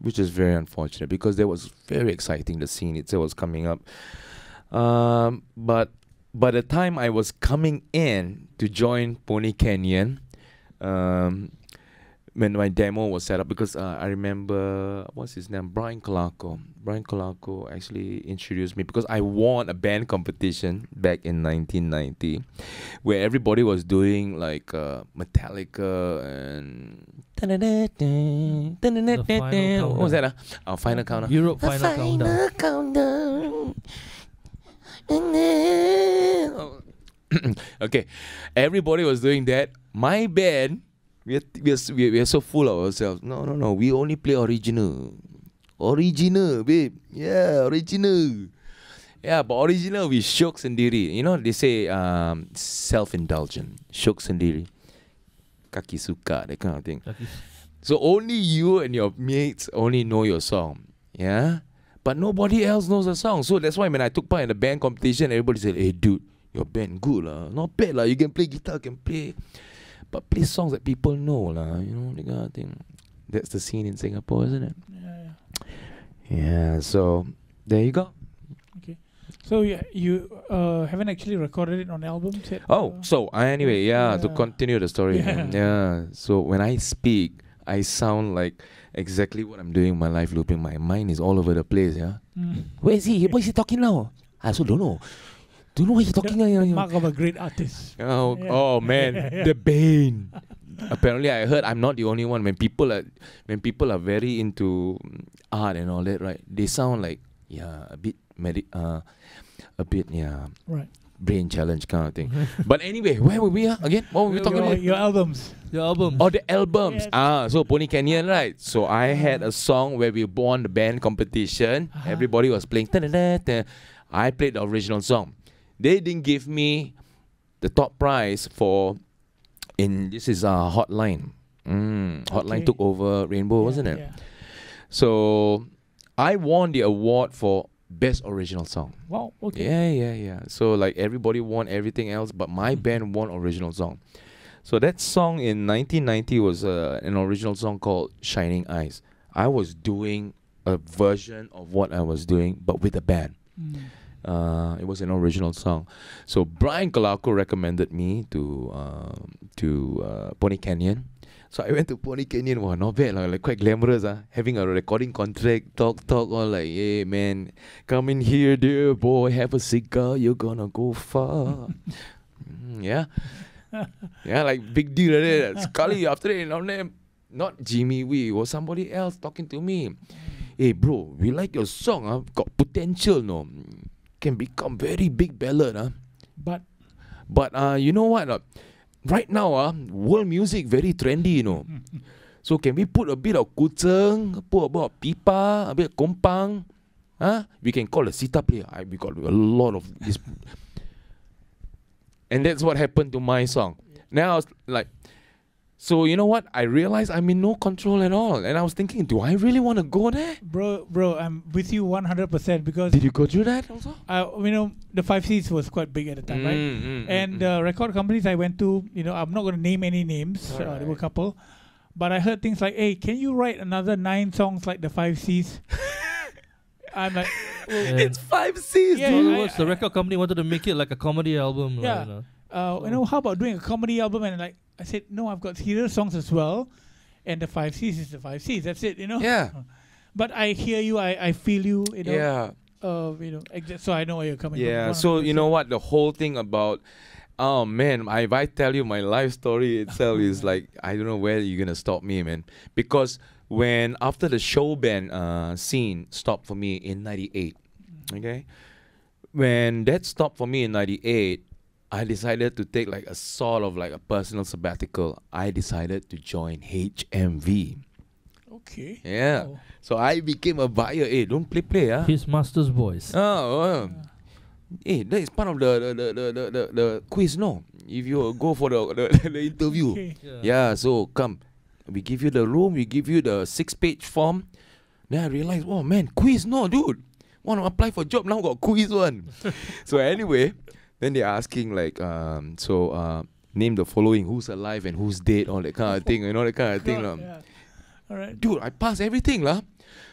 Which is very unfortunate because that was very exciting. The scene itself was coming up. Um, but by the time I was coming in to join Pony Canyon, um, when my demo was set up, because uh, I remember what's his name, Brian Colacco. Brian Colacco actually introduced me because I won a band competition back in 1990, where everybody was doing like uh, Metallica and. What was that? Uh? Our final countdown. Europe final countdown. [coughs] okay, everybody was doing that. My band, we are, we are, we are, so full of ourselves. No, no, no. We only play original. Original, babe. Yeah, original. Yeah, but original we shook sendiri. You know, they say um, self-indulgent. Shook sendiri. Kaki suka, that kind of thing. So only you and your mates only know your song. Yeah? But nobody else knows the song. So that's why when I took part in the band competition, everybody said, Hey dude, your band good lah. Not bad lah. You can play guitar, can play. But play songs that people know lah. You know, that kind of thing. That's the scene in Singapore, isn't it? Yeah, yeah. Yeah, so there you go. Okay. So yeah, you uh, haven't actually recorded it on albums yet. Oh, Uh, so uh, anyway, yeah, to continue the story. [laughs] Yeah. yeah. So when I speak, I sound like exactly what I'm doing in my life looping. My mind is all over the place, yeah. mm. Where is he? What is he talking now? I also don't know. Don't know what he's talking The- the mark of a great artist. Oh, Yeah. oh man, Yeah, yeah. the [laughs] bane. Apparently, I heard I'm not the only one. When people are, when people are very into art and all that, right? They sound like yeah, a bit medi- uh, a bit yeah, Right. Brain challenge kind of thing. but anyway, where were we uh, again? What were we Your- talking Your, about? your albums. Your albums. Oh, the albums. Yes. Ah, so Pony Canyon, right? So I had a song where we won the band competition. Uh-huh. Everybody was playing. I played the original song. They didn't give me the top prize for. In this is a hotline. Mm, hotline Okay. took over Rainbow, Yeah, wasn't it? Yeah. So I won the award for best original song. Wow. Okay. Yeah, yeah, yeah. So like everybody won everything else, but my band won original song. So that song in 1990 was uh, an original song called Shining Eyes. I was doing a version of what I was doing, but with a band. Mm. Uh, it was an original song. So Brian Galacco recommended me to um to uh, Pony Canyon. So I went to Pony Canyon. Wow, not bad, lah, like quite glamorous. Ah, having a recording contract, talk, talk, all like, hey man, come in here, dear boy, have a cigar, you're gonna go far. [laughs] Mm, yeah, [laughs] yeah, like big deal like that. Sekali after that, on them, not Jimmy Wee, it was somebody else talking to me. Hey bro, we like your song, ah, got potential, no, can become very big ballad, ah. But But uh, you know what? Uh, right now, uh, world music very trendy, you know. so can we put a bit of kucing, put a bit of pipa, a bit of kompang? Huh? We can call a sitar player. I, we got a lot of this. and that's what happened to my song. Now I was like, so you know what? I realized I'm in no control at all. And I was thinking, do I really want to go there? bro, bro, I'm with you 100% because Did you go through that also? uh, you know the five Cs was quite big at the time, right? Mm, mm, And mm, uh, record companies I went to, you know, I'm not going to name any names. Uh, there were a couple, but I heard things like, "Hey, can you write another nine songs like the five Cs?" [laughs] I'm like, well, Yeah. It's five C's, Yeah, So in dude. other words, the record company wanted to make it like a comedy album. like, Yeah. you know. uh, you know, how about doing a comedy album? And like, I said, no, I've got serious songs as well, and the five Cs is the five Cs. That's it, you know. Yeah. [laughs] But I hear you, I, I feel you, you know. Yeah. Uh, you know, exa- so I know where you're coming Yeah, from. so you know what? The whole thing about oh man, I, if I tell you my life story itself is [laughs] like I don't know where you're gonna stop me, man. Because when after the show band uh, scene stopped for me in '98, okay, when that stopped for me in '98, I decided to take like a sort of like a personal sabbatical. I decided to join HMV. Okay. Yeah, Oh. so I became a buyer. Hey, don't play play, ah. His master's voice. Oh, uh, eh, that is part of the the, the, the, the, the, the quiz, no? If you go for the, the, [laughs] the interview. Okay. Yeah, so come. We give you the room, we give you the six page form. Then I realized, oh man, quiz, no, dude. Want to apply for job now, got quiz one. [laughs] so anyway, then they're asking like, um, so uh, name the following, who's alive and who's dead, all that kind of thing, you know, that kind of thing. lah. [laughs] Yeah. All right. dude, I passed everything lah.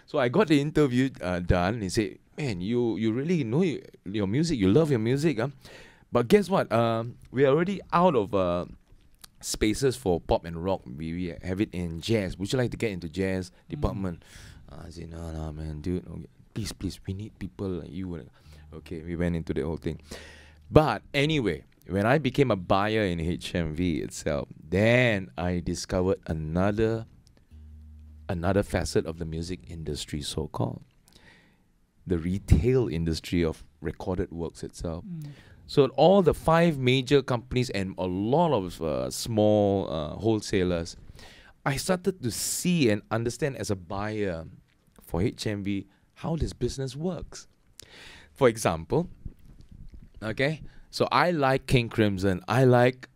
So I got the interview uh, done. He said, man, you you really know you, your music, you love your music, ah. But guess what? Um, we're already out of uh, spaces for pop and rock. We, we have it in jazz. Would you like to get into jazz department? Uh, I said, no, no, man, dude. Okay. Please, please, we need people like you. Okay, we went into the whole thing. But anyway, when I became a buyer in HMV itself, then I discovered another another facet of the music industry, so called the retail industry of recorded works itself. Mm. So all the five major companies and a lot of uh, small uh, wholesalers, I started to see and understand as a buyer for HMV how this business works. For example, okay, so I like King Crimson. I like.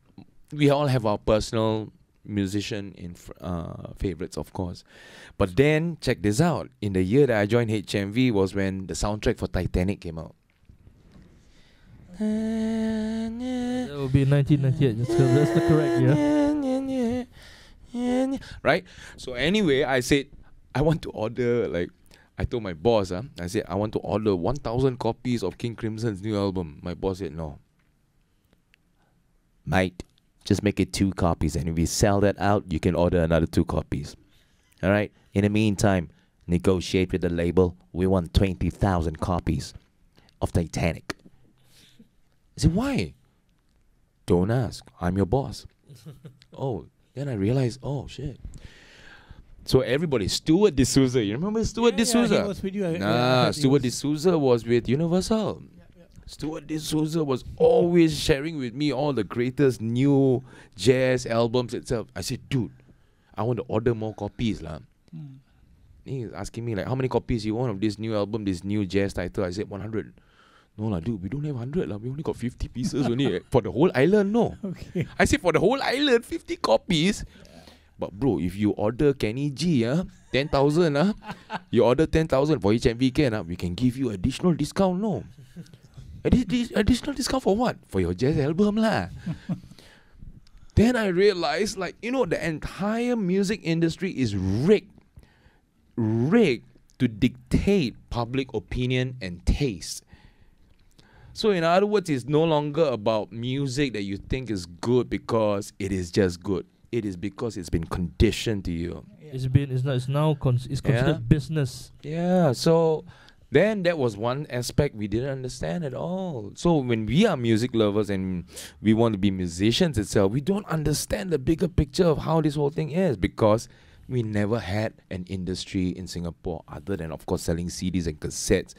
We all have our personal musician in fr- uh, favorites, of course. But then check this out. In the year that I joined HMV was when the soundtrack for Titanic came out. That would be 1998. That's, the- that's the correct year. Right? So anyway, I said I want to order like I told my boss, uh, I said I want to order 1000 copies of King Crimson's new album. My boss said no. Mate, just make it two copies, and if we sell that out, you can order another two copies. All right. In the meantime, negotiate with the label. We want twenty thousand copies of Titanic. I said, why? Don't ask. I'm your boss. [laughs] oh, then I realized, oh shit. So everybody, Stuart D'Souza. You remember Stuart Yeah, yeah, D'Souza? he was with you. I- yeah, Nah, he Stuart was- D'Souza was with Universal. Stuart D'Souza was always sharing with me all the greatest new jazz albums itself. I said, dude, I want to order more copies. lah. Mm. He's asking me like, how many copies you want of this new album, this new jazz title? I said 100. No lah, dude, we don't have 100 lah. We only got 50 pieces only [laughs] for the whole island. No, Okay. I said for the whole island, 50 copies. But bro, if you order Kenny G, ah, 10,000, ah, you order 10,000 for each can, ah, we can give you additional discount, no. Addi- additional discount for what? For your jazz album lah. then I realized, like, you know, the entire music industry is rigged, rigged to dictate public opinion and taste. So, in other words, it's no longer about music that you think is good because it is just good. It is because it's been conditioned to you. It's been. It's not. It's now. Cons- it's considered Yeah. business. Yeah, so then that was one aspect we didn't understand at all. So when we are music lovers and we want to be musicians itself, we don't understand the bigger picture of how this whole thing is because we never had an industry in Singapore other than of course selling CDs and cassettes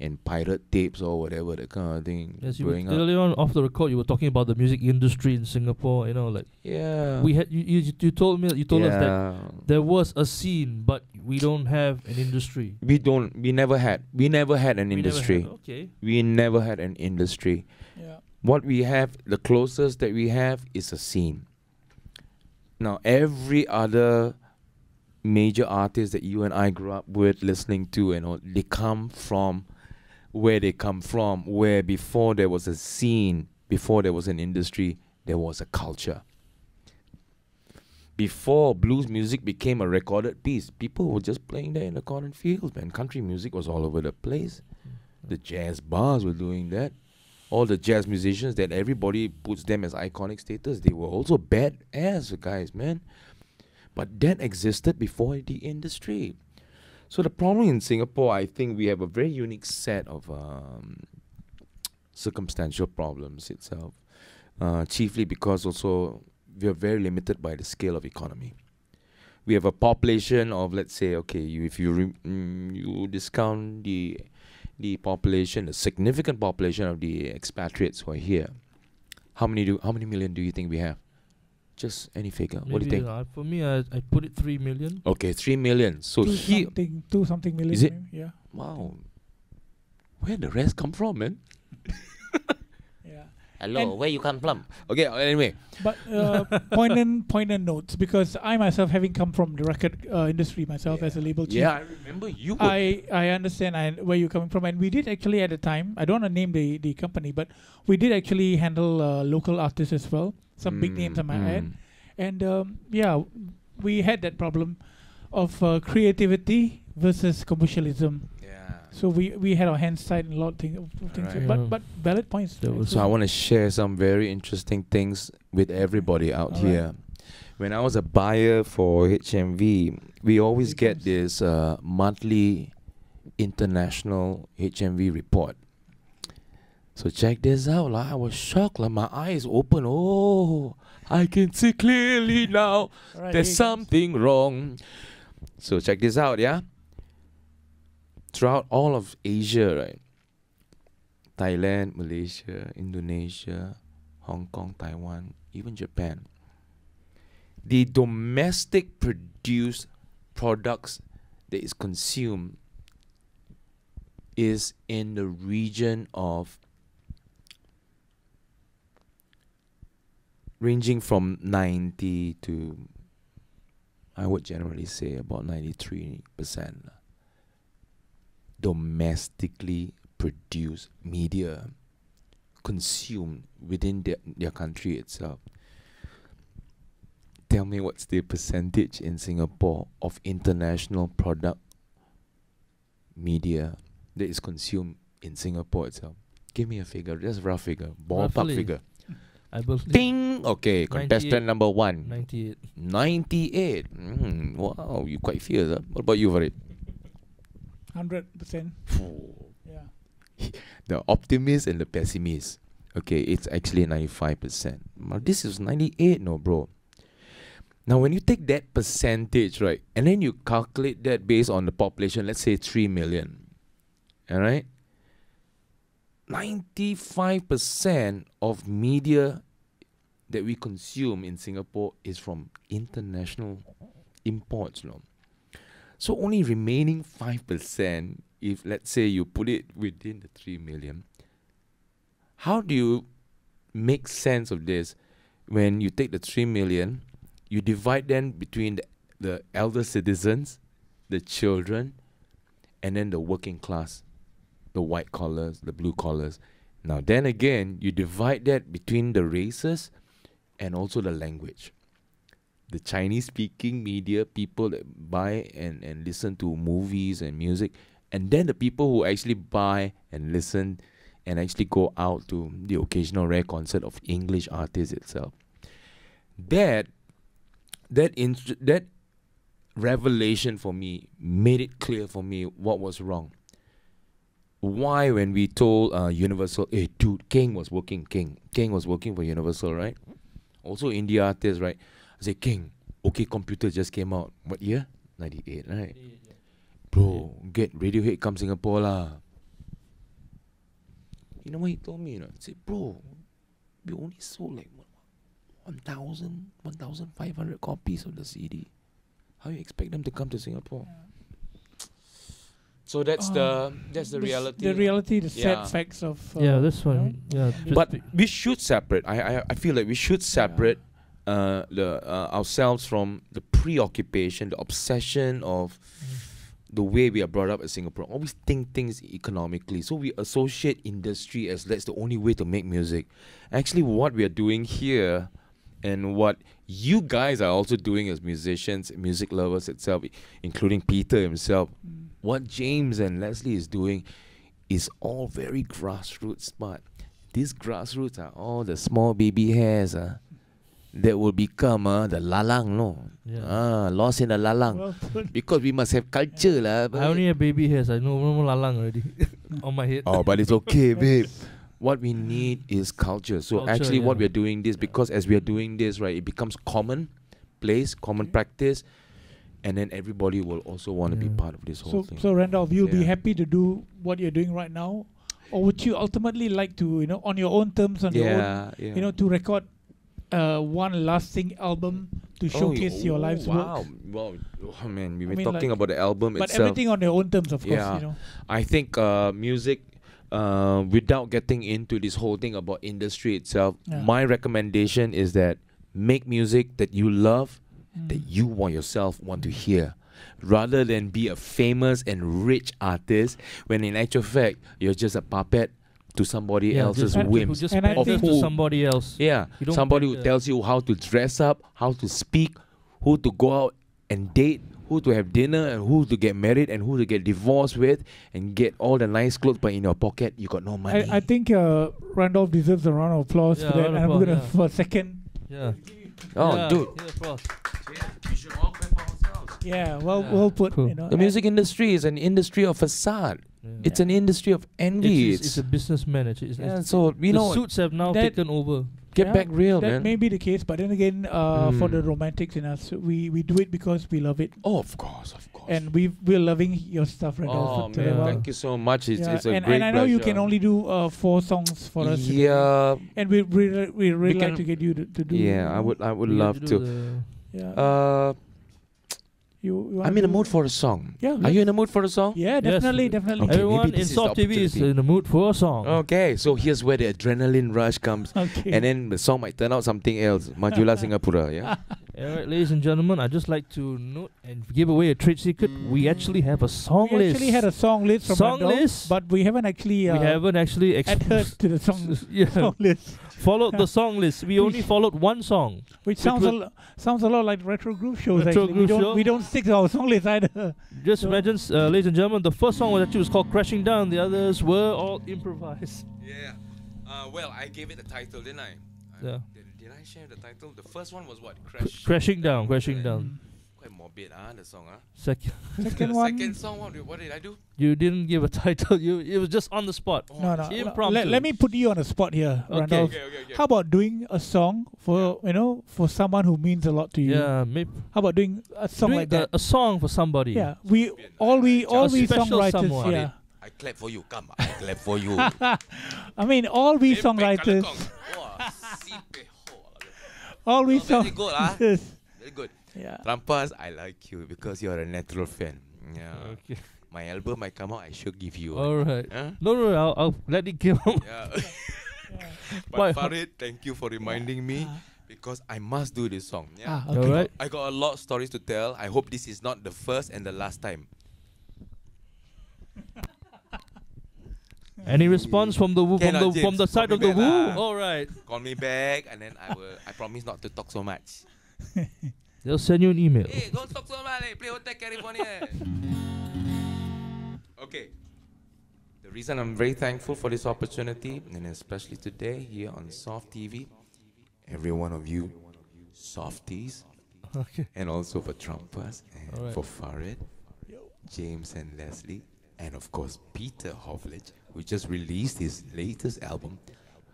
and pirate tapes or whatever that kind of thing Yes, you growing were, up. earlier on off the record, you were talking about the music industry in Singapore. You know, like Yeah. we had. You, you, you told me. You told us that there was a scene, but we don't have an industry. we don't we never had we never had an We never had- industry. okay. we never had an industry. Yeah. what we have, the closest that we have is a scene. Now, every other major artist that you and I grew up with, listening to, and all, they come from where they come from, where before there was a scene, before there was an industry, there was a culture. Before blues music became a recorded piece, people were just playing there in the cotton fields, man. Country music was all over the place. The jazz bars were doing that all the jazz musicians that everybody puts them as iconic status, they were also bad ass guys, man. But that existed before the industry. So the problem in Singapore, I think we have a very unique set of um, circumstantial problems itself. Uh, chiefly because also we are very limited by the scale of economy. We have a population of let's say okay, you, if you mm, you discount the the population, the significant population of the expatriates who are here. How many do how many million do you think we have? Just any figure. what do you Maybe, think? uh, for me, I, I put it three million. Okay, three million. So two here something, two something million. Is it? maybe, Yeah. wow. Where the rest come from, man? [laughs] Yeah. Hello, And- where you come from? Okay, anyway. But uh, [laughs] poignant, poignant notes because I myself, having come from the record uh, industry myself as a label chief, Yeah, I remember you I I understand I, where you're coming from, and we did actually at the time. I don't want to name the the company, but we did actually handle uh, local artists as well. Some big names I might add, Mm, and um, yeah, we had that problem. of uh, creativity versus commercialism. Yeah. So we we had our hands tied in a lot of thing, things. Right. But but valid points. There So I want to share some very interesting things with everybody out Alright. here. When I was a buyer for HMV, we always get this uh, monthly international HMV report. So check this out, lah. I was shocked, lah. My eyes open. Oh, I can see clearly now. Alright, There's something wrong. So check this out, yeah. Throughout all of Asia, right? Thailand, Malaysia, Indonesia, Hong Kong, Taiwan, even Japan. The domestic produced products that is consumed is in the region of ranging from 90 to I would generally say about 93% domestically produced media consumed within their, their country itself. Tell me what's the percentage in Singapore of international product media that is consumed in Singapore itself? Give me a figure, just a rough figure, ballpark figure. I believe Ding! Okay, contestant number one. 98. 98. Mm, wow, you quite fierce. Huh? What about you, Farid? Hundred percent. Yeah. [laughs] The optimist and the pessimist. Okay, it's actually 95%. But this is 98, no, bro. Now, when you take that percentage, right, and then you calculate that based on the population, let's say 3 million, all right? 95% of media that we consume in Singapore is from international imports, no? So only remaining 5%, if let's say you put it within the 3 million, how do you make sense of this when you take the 3 million, you divide them between the, the elder citizens, the children, and then the working class, the white collars, the blue collars. Now, then again, you divide that between the races and also the language. The Chinese speaking media, people that buy and, and listen to movies and music, and then the people who actually buy and listen and actually go out to the occasional rare concert of English artists itself. That that that revelation for me made it clear for me what was wrong. Why when we told uh, Universal, hey dude, King was working, King, King was working for Universal, right? Also indie artists, right? I say King, OK Computer just came out. What year? Ninety eight, right? Bro, get Radiohead come Singapore lah. You know what he told me? You know? He said, bro, we only sold like what, 1,000, 1,500 copies of the CD. How you expect them to come to Singapore? So that's the that's the s- reality. The reality, the Yeah. sad facts of. Uh, yeah, this one. know. Yeah, just But be- we should separate. I I, I feel like we should separate uh, the uh, ourselves from the preoccupation, the obsession of the way we are brought up in Singapore. Always think things economically. So we associate industry as that's the only way to make music. Actually, what we are doing here, and what you guys are also doing as musicians, music lovers itself, including Peter himself, Mm. what James and Leslie is doing is all very grassroots but These grassroots are all the small baby hairs uh, that will become uh, the lalang, no? Yeah. Ah, lost in the lalang. Well. Because we must have culture lah. I only have baby hairs. I know no more lalang already [laughs] on my head. Oh, but it's okay, babe. [laughs] What we need is culture. So Culture, actually, what we're doing this because as we are doing this, right, it becomes common place, common Okay. practice, and then everybody will also want to be part of this whole So thing. so Randolf, you'll be happy to do what you're doing right now, or would you ultimately like to, you know, on your own terms, on your own, yeah, yeah. you know, to record uh, one lasting album to Oh, showcase your oh, life's wow. work? Wow. well, Oh, man, we've I mean, talking like- about the album But itself. everything on your own terms, of course. Yeah. You know. I think uh, music, uh, without getting into this whole thing about industry itself, Yeah. my recommendation is that make music that you love, that Mm. you want yourself want to hear, rather than be a famous and rich artist when in actual fact you're just a puppet to somebody Yeah, else's just, whims. just And think- to somebody else. Yeah, somebody who tells you how to dress up, how to speak, who to go out and date, who to have dinner and who to get married and who to get divorced with and get all the nice clothes, but in your pocket you got no money. I, I think uh, Randolf deserves a round of applause Yeah, for that. And of I'm gonna applause, for a second. Yeah. oh, yeah, dude, yeah, of we should all clap for ourselves. Yeah, well, Yeah. well put. Cool. You know, the music industry is an industry of facade. Yeah. It's an industry of envy. It's, it's, it's a business manager. It's, yeah, it's- so you the know, suits have now that- taken over. Get yeah, back real, That man. may be the case, but then again, uh, for Mm. the romantics in us, we, we do it because we love it, oh, of course, of course. and we we're loving your stuff, Randolf. oh today. man, well. thank you so much. It's, Yeah, it's a and, great and I know you can only do uh, four songs for us. today. Yeah, and we we we really like to get you to, to do. yeah. I would, I would love do to. Yeah. Uh, you, you I'm in a mood for a song. Yeah. Are you in a mood for a song? Yeah, Yes. definitely, definitely. Okay, Everyone in this Soft TV is in the mood for a song. Okay, so here's where the adrenaline rush comes, Okay. and then the song might turn out something else. Majulah [laughs] Singapura, yeah. [laughs] All right, ladies and gentlemen, I'd just like to note and give away a trade secret. We actually have a song we list. We actually had a song list from Song Randolf, list? but we haven't actually uh, we haven't actually adhered to the song, [laughs] yeah, song list, followed the song list. We only followed one song. which sounds a will- lo- sounds a lot like retro groove shows. Retro actually, we groove don't show? we don't stick to our song list either. [laughs] Just So- imagine, uh, ladies and gentlemen, the first song was actually was called "Crashing Down." The others were all improvised. Yeah. Uh, well, I gave it a title, didn't I? I Yeah. Did, did I share the title? The first one was what? Crash. Crashing down, crashing Right. down. Quite morbid, ah, the song, ah. Second, Second [laughs] the one, second song, what did, what did I do? you didn't give a title. You it was just on the spot. Oh, no, no. Impromptu. Let, let me put you on the spot here, Okay. Randolf. Okay, okay, okay. How about doing a song for you know for someone who means a lot to you? Yeah, maybe How about doing a song doing like that? A, a song for somebody. yeah, we all we all A we songwriters. someone. Yeah, I clap for you. Come, I clap for you. [laughs] I mean all we songwriters, Pek Wah, sipe ho. all we Oh, [laughs] very good, ah. Yes. Very good. Yeah. Rampas, I like you because you're a natural fan. Yeah. Okay. My album might come out, I should give you. All one. right. Huh? No, no, no, I'll, I'll let it go. Yeah. [laughs] Why? but Farid, thank you for reminding me Ah. because I must do this song. Yeah. Ah, okay. right. I got a lot of stories to tell. I hope this is not the first and the last time. Any response from the woo, from Cannot, the from the side of the woo? All right. Call me back and then I will I promise not to talk so much. [laughs] They'll send you an email. Hey, don't talk so much. Play Hotel California. [laughs] okay. The reason I'm very thankful for this opportunity, and especially today here on Soft TV, every one of you softies, Okay. and also for Trumpers, and Alright. for Farid, James and Leslie, and of course Peter Hovlich, who just released his latest album,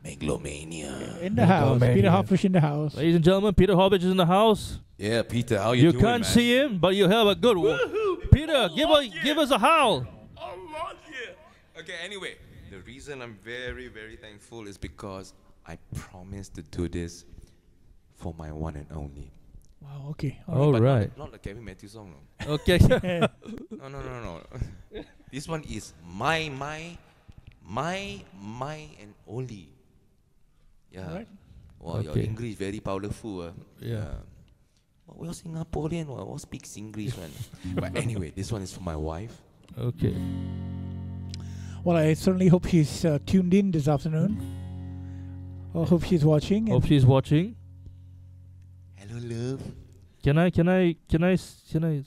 Megalomania. In the house, man. Peter Hoffish in the house. Ladies and gentlemen, Peter Hobbit is in the house. Yeah, Peter, how you, You doing, You can't man? see him, but you have a good one. Peter, give a give us a howl. Okay, anyway, the reason I'm very, very thankful is because I promised to do this for my one and only. Wow. Okay. All But right. Not, the- not the Kevin Matthews song, no. Okay. [laughs] [laughs] No, no, no, no. [laughs] this one is my, my, my, my and only. Yeah. Alright. Wow, your Okay. English very powerful. Uh. Yeah. Well, we're Singaporean, well, we speak English, man. [laughs] but anyway, this one is for my wife. Okay. Well, I certainly hope she's uh, tuned in this afternoon. I hope she's watching. Hope she's watching. Hello, love. Can I? Can I? Can I? s- Can I? Yeah.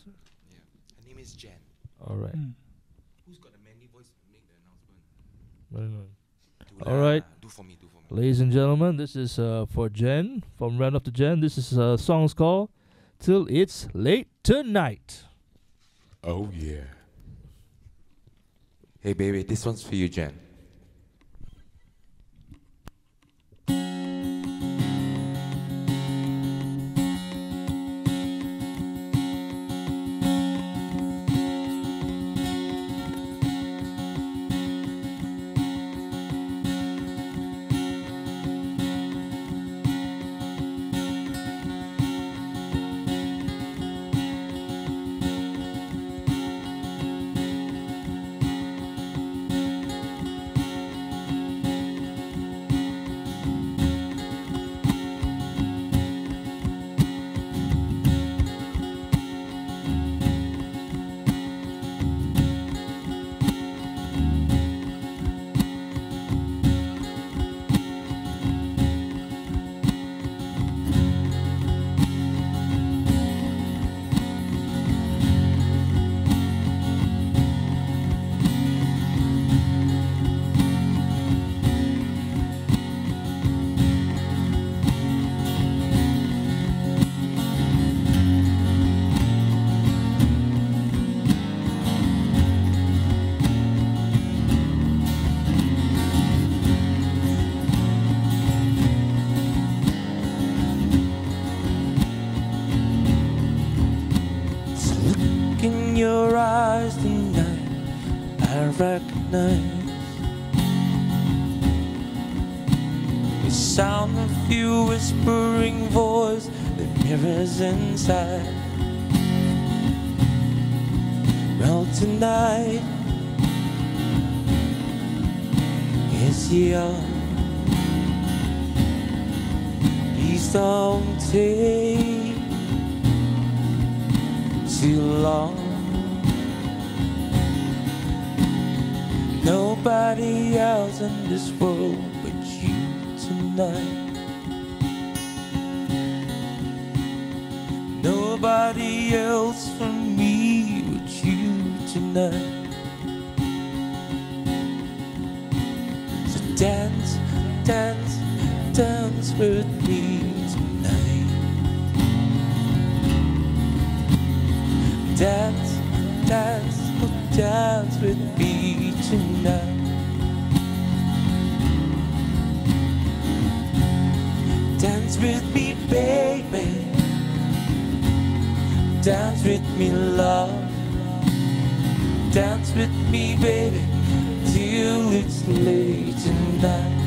Her name is Jen. All right. Mm. Who's got the manly voice to make the announcement? Very nice. Do All lah. right. Do for do for me. Ladies and gentlemen, this is uh, for Jen from Run Up to Jen. This is a song's called "Till It's Late Tonight." Oh yeah. Hey baby, this one's for you, Jen. Inside. Well, tonight is young. Please don't take too long. Nobody else in this world but you tonight. Nobody else for me but you tonight. So dance, dance, dance with me tonight. Dance, dance, oh, dance with me tonight. Dance with me, baby. Dance with me, love. Dance with me, baby, till it's late tonight. Through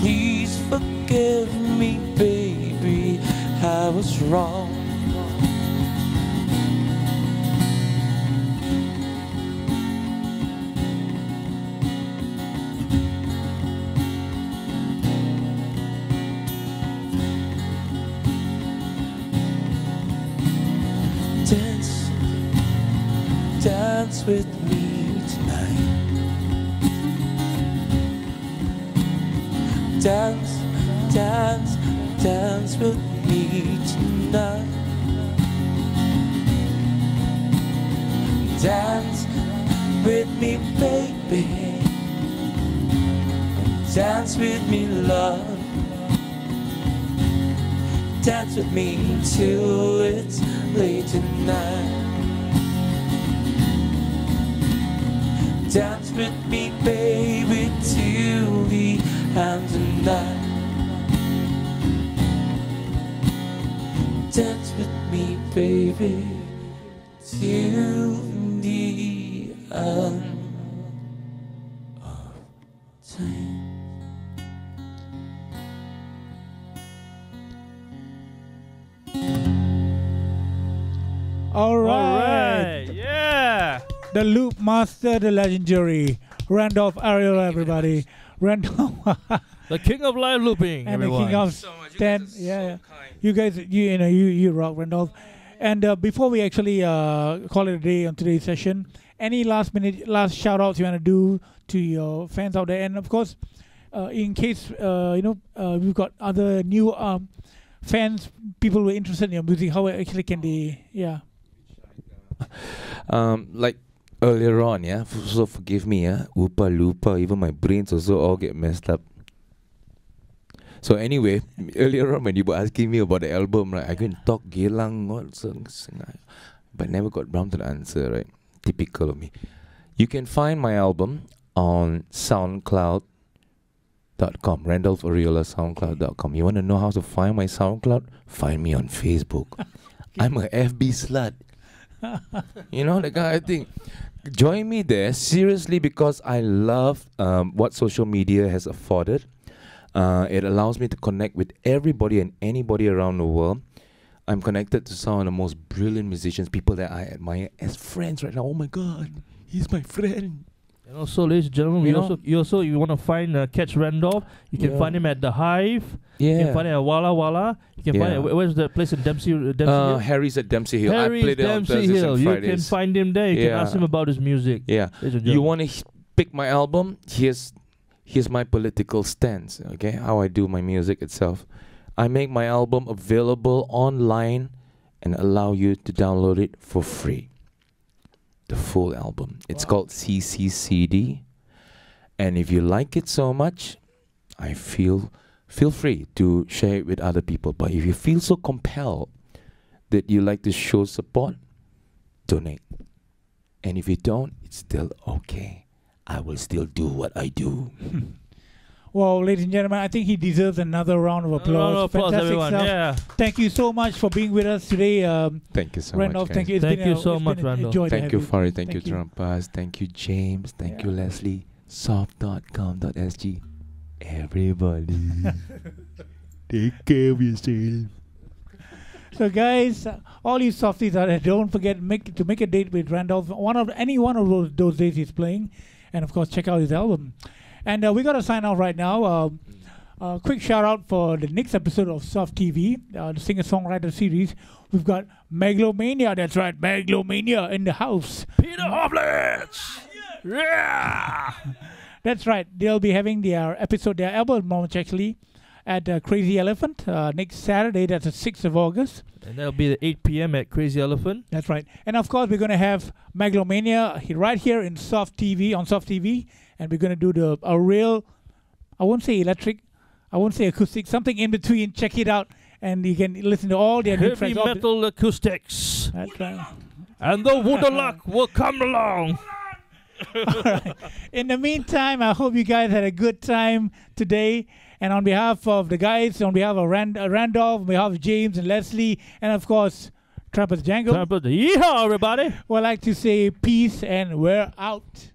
Please forgive me, baby, I was wrong. Master, the legendary Randolf Arriola, everybody. Randolf [laughs] The king of live looping, and the king of ten. Yeah, yeah. You guys, you you know, you you rock, Randolf. And uh, before we actually uh, call it a day on today's session, any last minute, last shout outs you want to do to your fans out there? And of course, uh, in case uh, you know uh, we've got other new um, fans, people who are interested in your music, how actually can they? Yeah. Um, like earlier on, yeah. So forgive me, yeah. Upa lupa, even my brains also all get messed up. So anyway, [laughs] earlier on when you were asking me about the album, right, I can talk Gelang, what I- but never got round to the answer, right? Typical of me. You can find my album on SoundCloud.com, Randolf Arriola SoundCloud.com. You want to know how to find my SoundCloud? Find me on Facebook. [laughs] I'm a FB slut. You know, that kind of thing. Join me there, seriously, because I love um, what social media has afforded. Uh, it allows me to connect with everybody and anybody around the world. I'm connected to some of the most brilliant musicians, people that I admire as friends right now. Oh my God, he's my friend. And also, ladies and gentlemen, You we also you also you want to find uh, catch Randolph. You can Yeah. find him at the Hive. Yeah. You can find him at Wala Wala. You can find Yeah. it. wh- Where's the place in Dempsey? Uh, Dempsey uh, Hill? Harry's at Dempsey Hill. Harry's I played it on Dempsey Hill. You can find him there. You can ask him about his music. yeah. You want to pick my album? Here's here's my political stance. Okay, how I do my music itself. I make my album available online and allow you to download it for free. The full album. It's Wow. called CCCD. And if you like it so much, I feel feel free to share it with other people. But if you feel so compelled that you like to show support, donate. And if you don't, it's still okay. I will still do what I do. [laughs] Well, ladies and gentlemen, I think he deserves another round of applause. round of applause, Fantastic everyone. stuff. Yeah. Thank you so much for being with us today, um, Thank you so Randolf. much. Thank you. It's Thank you a, so much, Randolf. Thank you, Farid. Thank, Thank you, you. Trumpas. Thank you, James. Thank you, Leslie. Soft.com.sg. Everybody. [laughs] Take care of yourself. So, guys, uh, all you softies out there, don't forget make to make a date with Randolf. One of any one of those, those days he's playing, and of course check out his album. And uh, we got to sign off right now. Um, uh, quick shout out for the next episode of Soft TV, uh, the singer songwriter series. We've got Megalomania. That's right, Megalomania in the house. Peter Hoblitz. Yeah. [laughs] That's right. They'll be having their episode, their album launch actually, at uh, Crazy Elephant uh, next Saturday. That's the sixth of August. And that'll be the 8 p.m. at Crazy Elephant. That's right. And of course, we're going to have Megalomania right here in Soft TV, on Soft TV. And we're going to do the a real, I won't say electric, I won't say acoustic, something in between. Check it out. And you can listen to all their new Heavy tracks. all the- metal acoustics. That's right. And the Wooderluck will come along. [laughs] right. In the meantime, I hope you guys had a good time today. And on behalf of the guys, on behalf of Rand- uh, Randolf, on behalf of James and Leslie, and of course, Trappers Django, for yeehaw, everybody. we'd like to say peace and we're out.